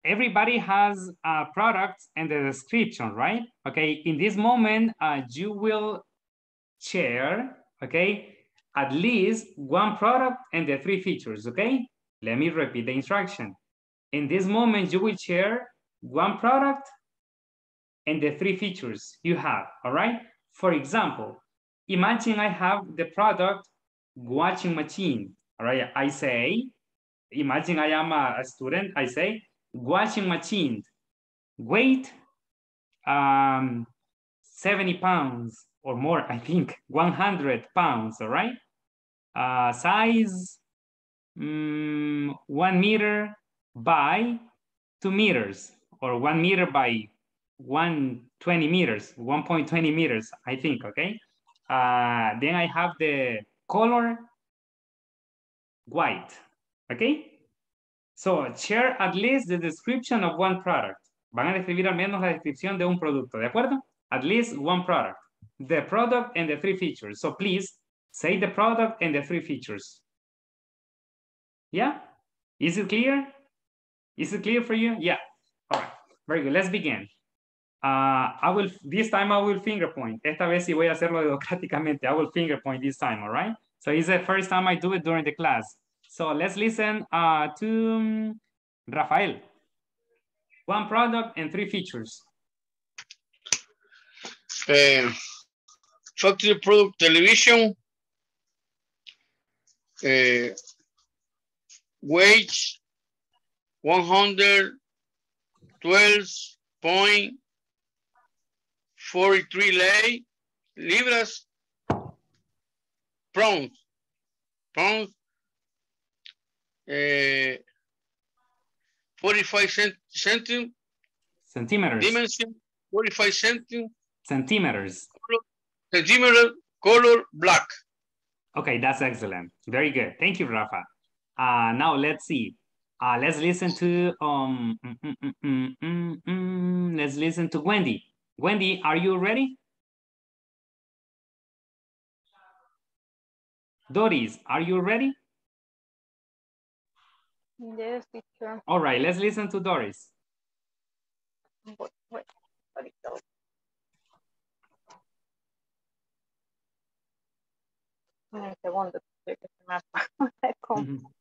Everybody has a product and the description, right? Okay, in this moment, uh, you will share, okay, at least one product and the three features, okay? Let me repeat the instruction. In this moment, you will share one product and the three features you have, all right? For example, imagine I have the product washing machine, all right? I say, imagine I am a, a student, I say, washing machine, weight um, 70 pounds or more, I think, 100 pounds, all right? Uh, size, mm, one meter by two meters, or one meter by 120 meters, 1.20 meters, I think, okay? Uh, then I have the color white, okay? So, share at least the description of one product. Van a describir al menos la descripción de un producto, ¿de acuerdo? At least one product. The product and the three features. So, please say the product and the three features. Yeah? Is it clear? Is it clear for you? Yeah. All right. Very good. Let's begin. Uh, I will, this time I will finger point. Esta vez sí voy a hacerlo democráticamente. I will finger point this time, all right? So it's the first time I do it during the class. So let's listen uh, to um, Rafael. One product and three features.
Uh, factory product television, eh, uh, wage point. 43 lei, libras, pounds, pounds, uh, 45 cent centim
centimeters,
dimension, 45 centim
centimeters, color,
centimeter, color black.
Okay, that's excellent. Very good. Thank you, Rafa. Uh, now let's see. Uh, let's listen to um, mm, mm, mm, let's listen to Wendy. Wendy, are you ready? Doris, are you ready?
Yes, teacher.
All right, let's listen to Doris.
Mm -hmm.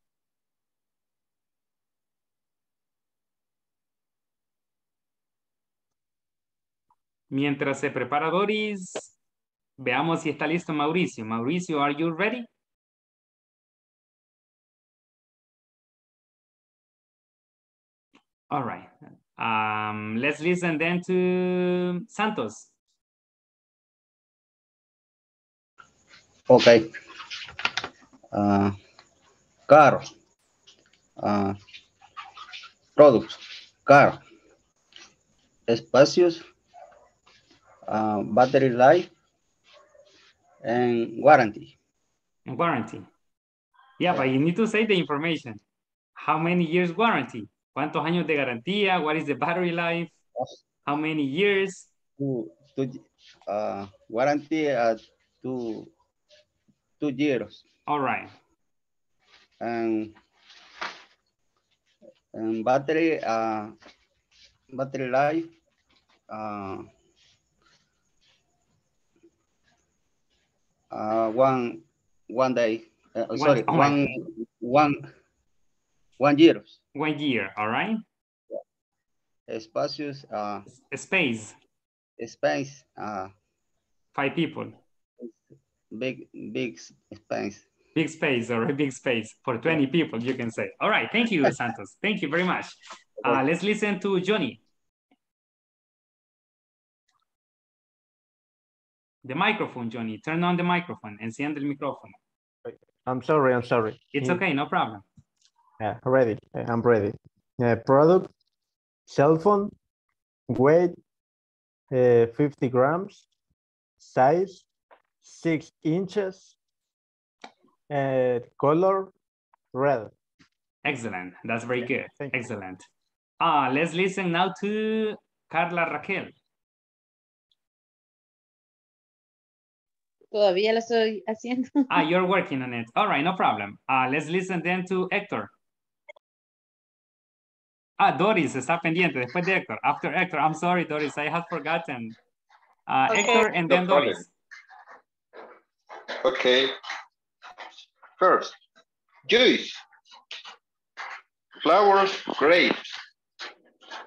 Mientras se prepara Doris, veamos si está listo Mauricio. Mauricio, are you ready? All right. Um, let's listen then to Santos.
Ok. Ah, car. Ah, products. Car. Espacios. Ah, battery life. And warranty.
And Warranty. Yeah, but you need to say the information. How many years warranty? ¿Cuántos años de garantía? What is the battery life? How many years?
Two, two, ah, warranty uh, two, two years.
All right.
And, and battery, uh, battery life, uh, uh, one, one day, uh,
One-
sorry,
oh
one, one, one year.
One year, all right?
Espacios, uh,
Space,
space, uh,
five people.
big, big space.
Big space, or a big space for 20 people, you can say. All right, thank you, Santos. Thank you very much. Uh, let's listen to Johnny. The microphone, Johnny. Turn on the microphone. Enciende el micrófono.
I'm sorry, I'm sorry.
It's okay, no problem.
Yeah, ready. I'm ready. Uh, product, cell phone, weight, uh, 50 grams, size, six inches, uh, color, red.
Excellent. That's very good. Excellent. Uh, let's listen now to Carla Raquel.
Todavía lo estoy haciendo.
Ah, you're working on it. All right, no problem. Uh, let's listen then to Hector. Ah, Doris está pendiente después de Hector. After Hector, I'm sorry, Doris, I have forgotten. Uh,
Okay.
Hector and
No
then
problem.
Doris.
Okay. First, juice. Flowers, grapes.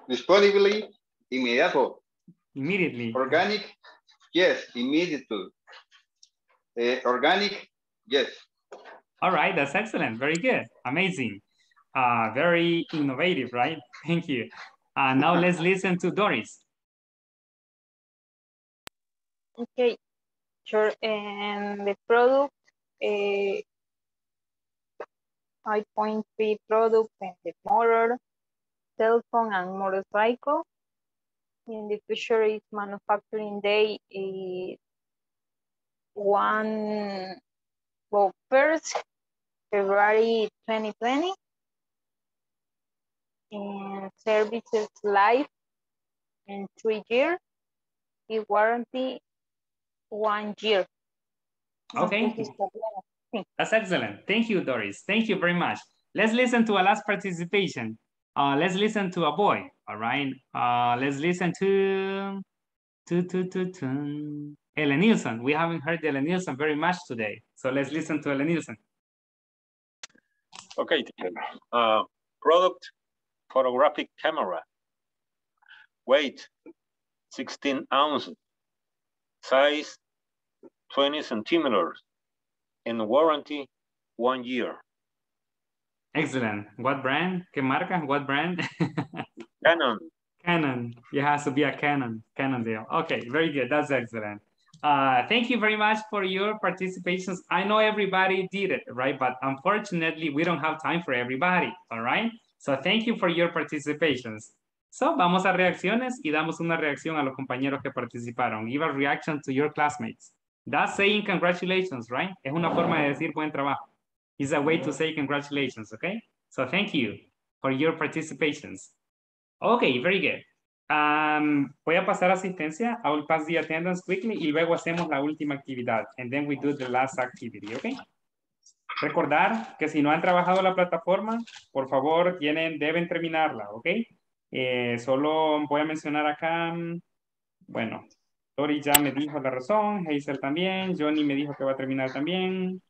Disponibility, inmediato.
Immediately.
Organic, yes, immediately. Eh, organic, yes.
All right, that's excellent. Very good. Amazing. Uh, very innovative, right? Thank you. Uh, now let's listen to Doris.
Okay, sure. And the product, uh, 5.3 product and the motor, cell phone and motorcycle. In the future is manufacturing day is one, well, first February 2020. And services life in three years. The warranty one year.
Okay. That's excellent. Thank you, Doris. Thank you very much. Let's listen to a last participation. Uh, let's listen to a boy. All right. Uh, let's listen to to to to to Ellen Nielsen. We haven't heard Ellen Nielsen very much today, so let's listen to Ellen Nielsen.
Okay. Uh, product, photographic camera. Weight, 16 ounces. Size, 20 centimeters. And warranty, one year.
Excellent. What brand? ¿Qué marca? What brand?
Canon.
Canon. It has to be a Canon. Canon deal. Okay, very good. That's excellent. Uh, thank you very much for your participations. I know everybody did it, right? But unfortunately, we don't have time for everybody, all right? So thank you for your participations. So vamos a reacciones y damos una reacción a los compañeros que participaron. Give a reaction to your classmates. That's saying congratulations, right? Es una forma de decir buen trabajo. It's a way to say congratulations, okay? So thank you for your participations. Okay, very good. Um, voy a pasar asistencia. I will pass the attendance quickly y luego hacemos la última actividad. And then we do the last activity, okay? Recordar que si no han trabajado la plataforma, por favor, tienen, deben terminarla, ¿ok? Eh, solo voy a mencionar acá, mm, bueno, Tori ya me dijo la razón, Hazel también, Johnny me dijo que va a terminar también.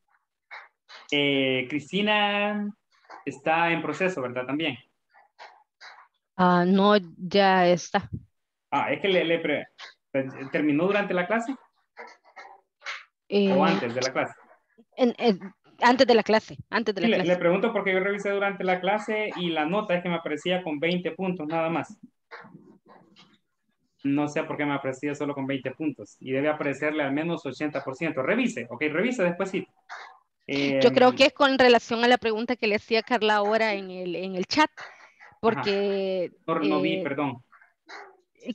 Eh, Cristina está en proceso, ¿verdad? También.
Ah, no, ya está.
Ah, es que le, le pre- terminó durante la clase
Eh,
o antes de la clase.
en- en- antes de la clase, antes de la
Sí, le,
clase.
le pregunto porque yo revisé durante la clase y la nota es que me aparecía con 20 puntos nada más. No sé por qué me aparecía solo con 20 puntos y debe aparecerle al menos 80%. Revise, ok, revise después sí.
Yo creo que es con relación a la pregunta que le hacía Carla ahora en el, en el chat, porque...
No, no vi,
eh,
perdón.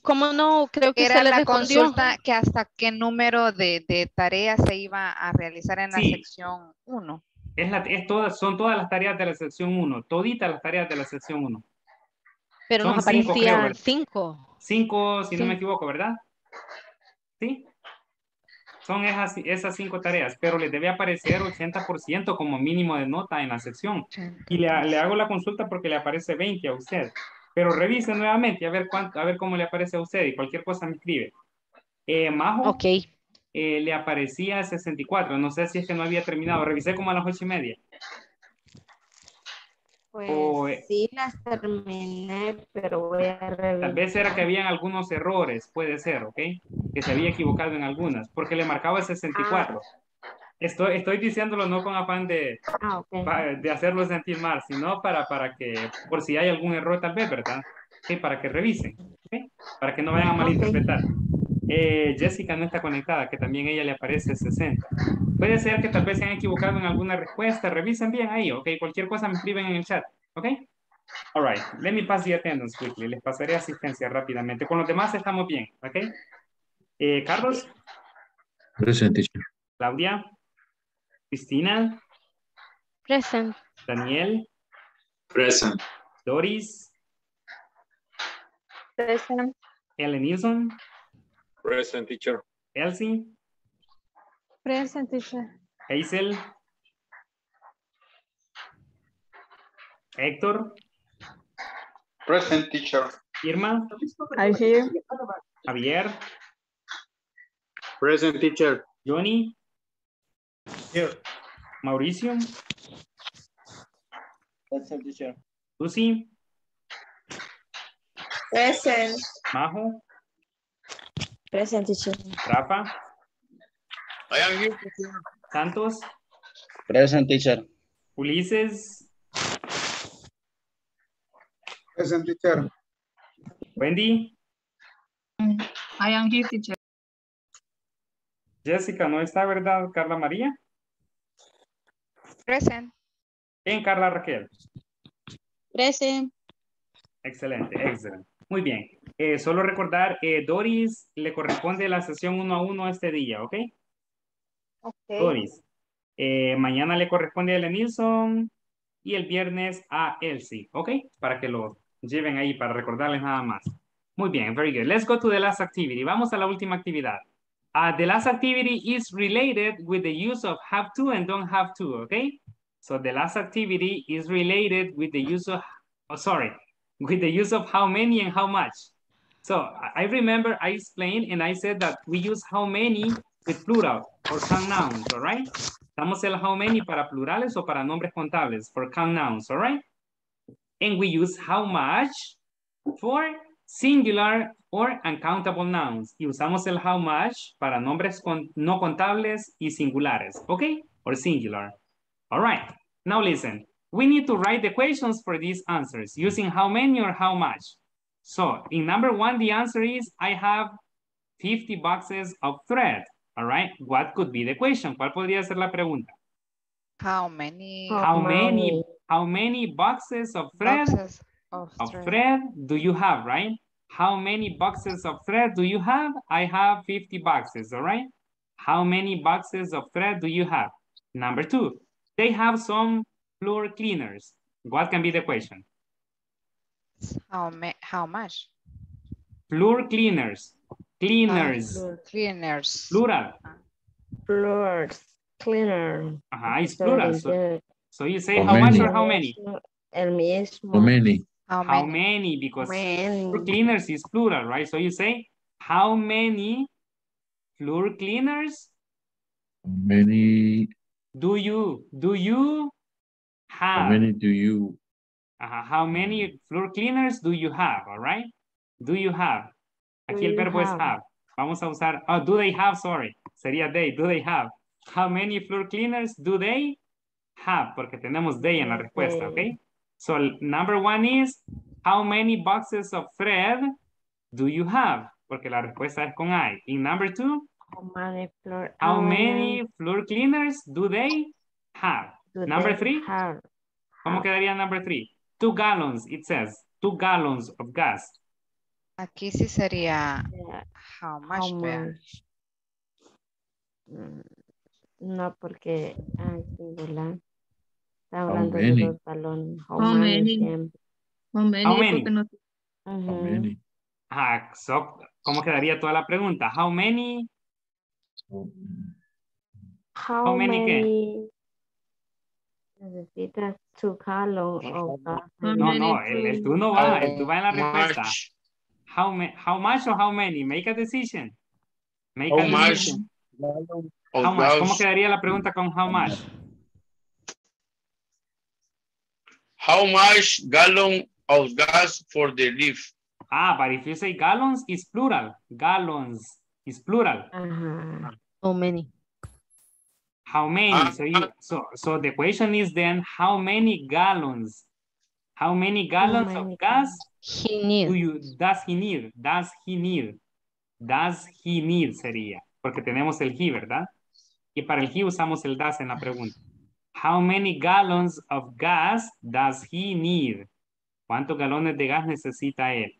¿Cómo no? Creo que
Era
se le
la
respondió.
consulta que hasta qué número de, de tareas se iba a realizar en la
Sí.
sección 1.
Es la, es todas, son todas las tareas de la sección 1, toditas las tareas de la sección 1.
Pero
Son
nos aparecían
¿verdad?
cinco.
Cinco, si no me
Sí.
equivoco, ¿verdad? Sí. Son esas, esas cinco tareas, pero les debe aparecer 80% como mínimo de nota en la sección. Y le, le hago la consulta porque le aparece 20 a usted. Pero revise nuevamente a ver, cuánto, a ver cómo le aparece a usted y cualquier cosa me escribe. Eh, Majo, eh, le aparecía 64. No sé si es que no había terminado. Revisé como a las ocho y media.
Pues
O, eh,
sí las terminé, pero voy a revisar.
Tal vez era que habían algunos errores, puede ser, ¿ok? Que se había equivocado en algunas, porque le marcaba 64. Estoy, estoy diciéndolo no con afán de,
Ah, ok.
pa- de hacerlo sentir mal, sino para, para que, por si hay algún error tal vez, ¿verdad? Sí, para que revisen, ¿ok? Para que no vayan a malinterpretar. Eh, Jessica no está conectada, que también ella le aparece 60. Puede ser que tal vez se han equivocado en alguna respuesta, revisen bien ahí, ¿ok? Cualquier cosa me escriben en el chat, ¿ok? All right, let me pass the attendance quickly. Les pasaré asistencia rápidamente. Con los demás estamos bien, ¿ok? Eh, Carlos,
Present, teacher.
Claudia, Cristina,
Present.
Daniel,
Present.
Doris,
Present.
Ellen Nilsson,
Present teacher.
Elsie,
Present, teacher.
Hazel, Héctor,
Present teacher.
Irma,
I hear.
Javier,
Present teacher.
Johnny, Mauricio,
Present teacher.
Lucy,
Present.
Majo,
Present, teacher.
Rafa,
I am here, teacher.
Santos,
Present teacher.
Ulises,
Present teacher.
Wendy,
I am here, teacher.
Jessica, ¿no está, verdad, Carla María?
Present.
¿Quién, Carla Raquel?
Present.
Excelente, excelente. Muy bien. Eh, solo recordar, eh, Doris le corresponde la sesión uno a uno este día, ¿ok? Doris. Eh, mañana le corresponde a Ellen Nilsson y el viernes a Elsie, ¿ok? Para que lo lleven ahí, para recordarles nada más. Muy bien, very good. Let's go to the last activity. Vamos a la última actividad. Uh, the last activity is related with the use of have to and don't have to, okay? So the last activity is related with the use of, oh, sorry, with the use of how many and how much. So I remember I explained and I said that we use how many with plural or count nouns, all right? Damos el how many para plurales o para nombres contables, for count nouns, all right? And we use how much for singular or uncountable nouns. Y usamos el how much para nombres con- no contables y singulares, okay? Or singular. All right, now listen. We need to write the equations for these answers using how many or how much. So in number one, the answer is I have 50 boxes of thread. All right, what could be the question? ¿Cuál podría ser la pregunta?
How many
How many, how many boxes of thread,
boxes of
of
thread?
thread do you have, right? How many boxes of thread do you have? I have 50 boxes, all right? How many boxes of thread do you have? Number two, they have some floor cleaners. What can be the question?
How ma how much?
Floor cleaners, cleaners, ah,
Floor Cleaners.
plural. Ah.
Floors. cleaner.
Ajá, it's plural. So, so you say
How
how much or how many?
El mismo.
How many?
How
How
many?
many? Because
Many.
floor cleaners is plural, right? So you say how many floor cleaners
How many?
do you do you have?
How many do you?
Ajá, how many floor cleaners do you have? All right. Do you have?
Do
Aquí el
you
verbo es
have?
Vamos a usar, oh, do they have? Sorry. Sería they. Do they have? How many floor cleaners do they have? Porque tenemos they en la respuesta,
Okay.
okay? So el number one is, how many boxes of thread do you have? Porque la respuesta es con I. In number two,
How many floor?
how many floor cleaners do they have?
do
Number
they
three,
have?
¿cómo quedaría number three? Two gallons, it says. Two gallons of gas.
Aquí sí sería
Yeah,
how much,
How much? Mm, No, porque aquí, ¿verdad? Está hablando de
many?
los balones. How,
How
many
many?
siempre.
How many?
How many?
no-
How
Ujú.
many?
Ajá, so, ¿cómo quedaría toda la pregunta? How many?
How,
many qué?
many necesitas of gas?
How
No,
many
no, el, el
to-
tú no va, el
How
tú va en la respuesta.
much?
How, ma- how much or how many? Make a decision. Make
How
a
much?
decision. How much? ¿Cómo quedaría la pregunta con how much?
How much gallon of gas for the leaf?
Ah, but if you say gallons, it's plural. Gallons is plural.
Ajá.
How many?
How many?
Ah.
So you so so the question is then how many gallons? How many gallons
many
of gas
He
do
need.
you does he need? Does he need? Does he need sería, porque tenemos el he, ¿verdad? Y para el he usamos el does en la pregunta. How many gallons of gas does he need? ¿Cuántos galones de gas necesita él?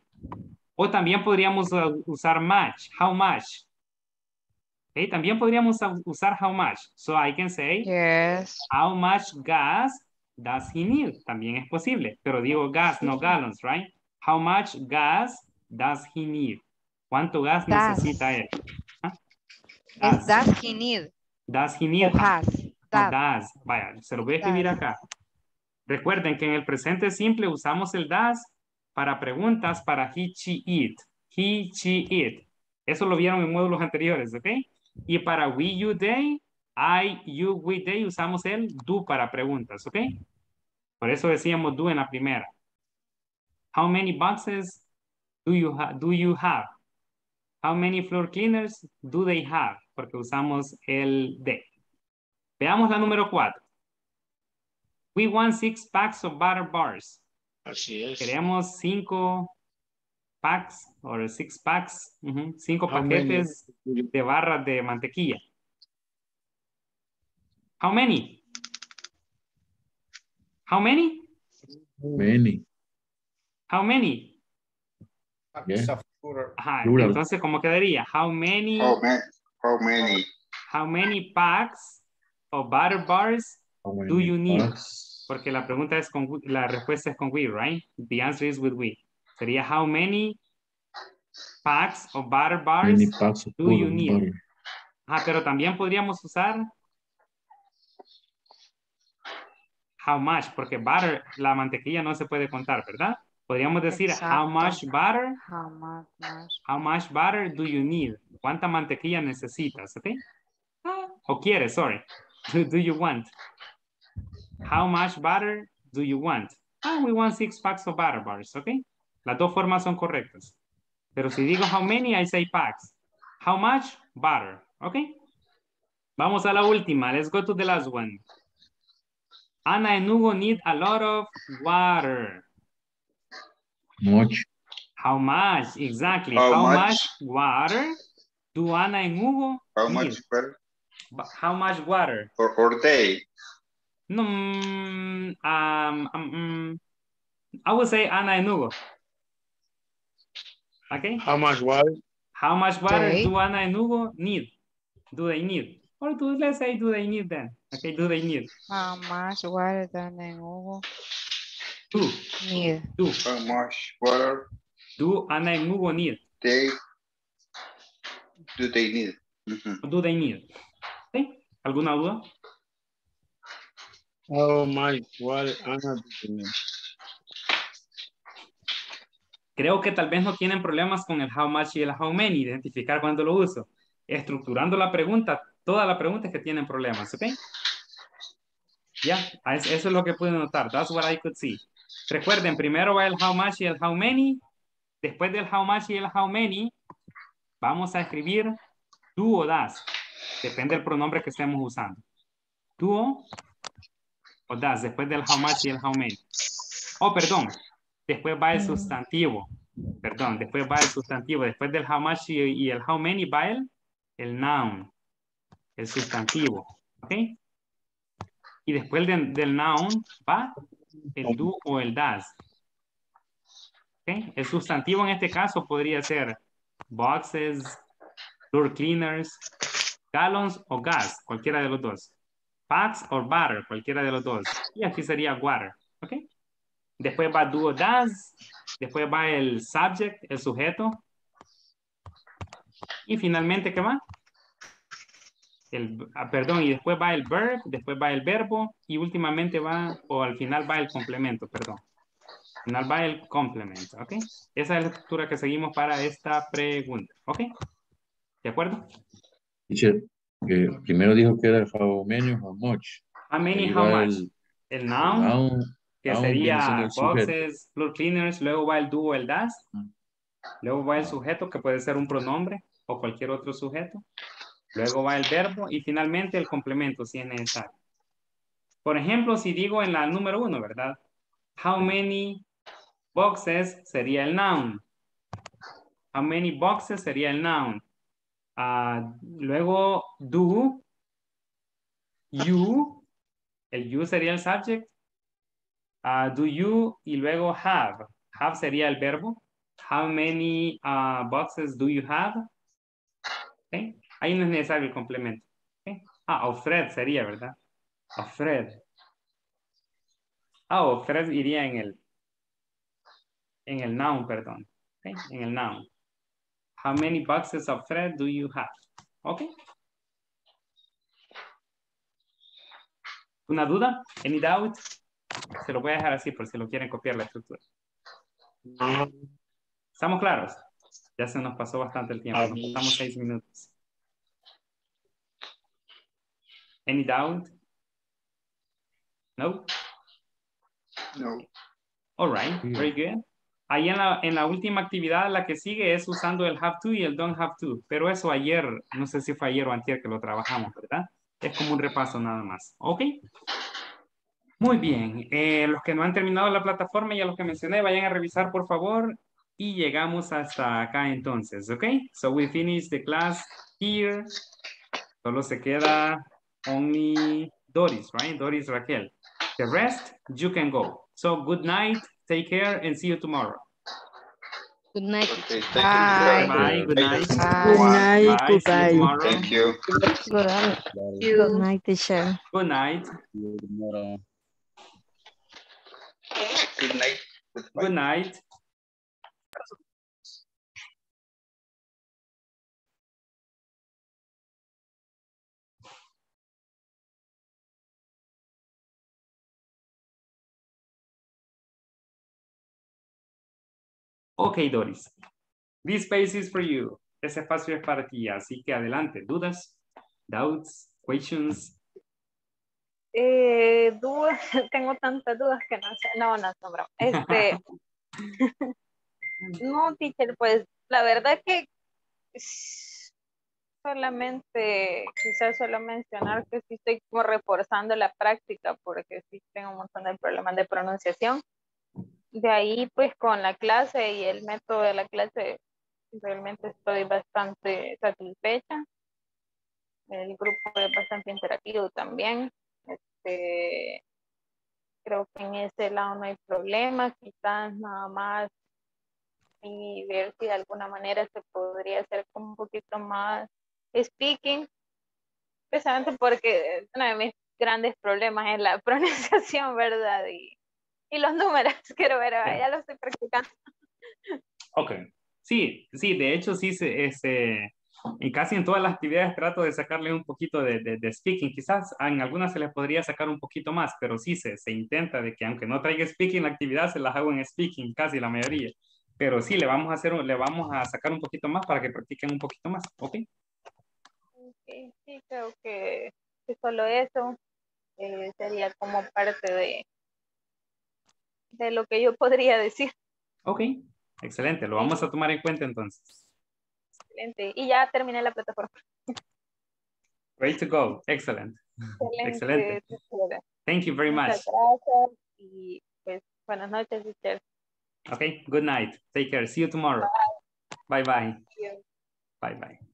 O también podríamos uh, usar much. How much? Okay, También podríamos usar how much. So I can say,
Yes.
how much gas does he need? También es posible, pero digo gas, no gallons, right? How much gas does he need? ¿Cuánto gas
Does.
necesita él? ¿Ah?
Es does he need
Does he need?
has.
No,
does.
Vaya, se lo voy a escribir
Does.
acá. Recuerden que en el presente simple usamos el does para preguntas para he, she, it. He, she, it. Eso lo vieron en módulos anteriores, ¿ok? Y para we, you, they, I, you, we, they usamos el do para preguntas, ¿ok? Por eso decíamos do en la primera. How many boxes do you, do you have? How many floor cleaners do they have? Porque usamos el de. Veamos la número cuatro. We want six packs of butter bars.
Así es.
Queremos cinco packs o six packs, ujú, cinco
How many?
paquetes de barras de mantequilla. How many? How many?
Many.
How many?
Yeah.
Ajá, entonces, ¿cómo quedaría? How many,
How many? How many?
how many packs of butter bars
many
do you need?
bucks?
Porque la pregunta es con, la respuesta es con we, right? The answer is with we. Sería how many packs of butter bars
Many packs of
do you need?
butter.
Ah, pero también podríamos usar how much, porque butter, la mantequilla no se puede contar, ¿verdad? Podríamos decir how
Exacto.
much butter,
How much, much.
how much butter do you need? ¿Cuánta mantequilla necesitas? Ah, o quieres, sorry. Do, do you want? How much butter do you want? Ah, we want six packs of butter bars, ¿ok? Las dos formas son correctas. Pero si digo how many, I say packs. How much? Butter, ¿ok? Vamos a la última. Let's go to the last one. Ana and Hugo need a lot of water.
Much.
How much? Exactly.
How
How,
much?
much? water do Ana and Hugo
How
need?
much?
But How much water?
Or, or they?
No, mm, um, um, mm, I would say Ana and Hugo. Okay.
How much water?
How much water
Okay.
do Ana and Hugo need? Do they need? Or do let's say do they need then? Okay, do they need?
How much water do they Hugo
Two.
need?
Two.
How much water
Do Ana and Hugo need?
they do they need? Mhm.
Or do they need? Okay. ¿Alguna duda?
Oh my, ¿cuál? Ana,
Creo que tal vez no tienen problemas con el how much y el how many, identificar cuándo lo uso. Estructurando la pregunta, toda la pregunta es que tienen problemas, ¿ok? Ya, es- eso es lo que pude notar. That's what I could see. Recuerden, primero va el how much y el how many. Después del how much y el how many, vamos a escribir do o das. Depende del pronombre que estemos usando. Do o das, después del how much y el how many. Oh, perdón. Después va el sustantivo. Perdón, después va el sustantivo. Después del how much y, y el how many va el, el noun. El sustantivo. ¿Ok? Y después del, del noun va el do o el das. ¿Ok? El sustantivo en este caso podría ser boxes, floor cleaners, gallons o gas, cualquiera de los dos. Packs o butter, cualquiera de los dos. Y aquí sería water. ¿Ok? Después va do das. Después va el subject, el sujeto. Y finalmente, ¿qué va? El, ah, perdón, y después va el verb, después va el verbo y últimamente va, o al final va el complemento, perdón. Al final va el complemento, ¿ok? Esa es la estructura que seguimos para esta pregunta, ¿ok? ¿De acuerdo?
Teacher, eh, primero dijo que era el how many how much.
How many, how much?
el-
El
el
noun,
noun-
que sería boxes, floor cleaners, luego va el do o el das, luego va el sujeto, que puede ser un pronombre o cualquier otro sujeto, luego va el verbo y finalmente el complemento, si es necesario. Por ejemplo, si digo en la número uno, ¿verdad? How many boxes sería el noun. How many boxes sería el noun. Ah, luego, do, you, el you sería el subject. Ah, do you y luego have. Have sería el verbo. How many ah, boxes do you have? Ok. Ahí no es necesario el complemento. Ah, of sería, ¿verdad? Of Fred. Ah, iría en el en el noun, perdón. En el noun. How many boxes of Fred do you have? Ok. ¿Una duda? Any doubt? Se lo voy a dejar así por si lo quieren copiar la estructura. ¿Estamos claros? Ya se nos pasó bastante el tiempo. Nos pasamos seis minutos. Any doubt? No?
No.
All right, very good. Ahí en la, en la última actividad, la que sigue es usando el have to y el don't have to. Pero eso ayer, no sé si fue ayer o antier que lo trabajamos, ¿verdad? Es como un repaso nada más. ¿Ok? Muy bien. Eh, los que no han terminado la plataforma, ya los que mencioné, vayan a revisar, por favor. Y llegamos hasta acá entonces, ¿ok? So we finish the class here. Solo se queda only Doris, right? Doris Raquel. The rest, you can go. So good night, take care, and see you tomorrow.
Good night.
Bye. Bye. Good night.
Good night,
Bye. You
goodbye.
tomorrow.
Thank you.
Good, night. Good night, teacher.
Good night.
Good night.
Good night. Ok, Doris. This space is for you. Ese espacio es para ti, así que adelante. ¿Dudas? ¿Doubts? ¿Questions?
Eh, dudas, tengo tantas dudas que no sé. No, no, no, broma. Este, no, teacher, pues la verdad que solamente, quizás solo mencionar que sí estoy como reforzando la práctica porque sí tengo un montón de problemas de pronunciación. De ahí, pues con la clase y el método de la clase, realmente estoy bastante satisfecha. El grupo es bastante interactivo también. Este, creo que en ese lado no hay problema, quizás nada más y ver si de alguna manera se podría hacer como un poquito más speaking, especialmente porque uno de mis grandes problemas es la pronunciación, ¿verdad? Y, y los números, quiero ver, ya lo estoy practicando.
Ok. Sí, sí, de hecho sí se, este, En casi en todas las actividades trato de sacarle un poquito de, de- de speaking. Quizás en algunas se les podría sacar un poquito más, pero sí se, se intenta de que aunque no traiga speaking la actividad, se las hago en speaking, casi la mayoría. Pero sí, le vamos a hacer, le vamos a sacar un poquito más para que practiquen un poquito más, ¿ok?
Ok, sí, creo que, que solo eso eh, sería como parte de, de lo que yo podría decir.
Ok, excelente, lo vamos a tomar en cuenta entonces.
Excelente. Y ya terminé la plataforma.
Great to go, excellent.
Excelente.
Excelente. Thank you very much.
Muchas gracias y pues buenas noches, teacher.
Okay, good night. Take care. See you tomorrow. Bye bye.
Thank you.
Bye bye.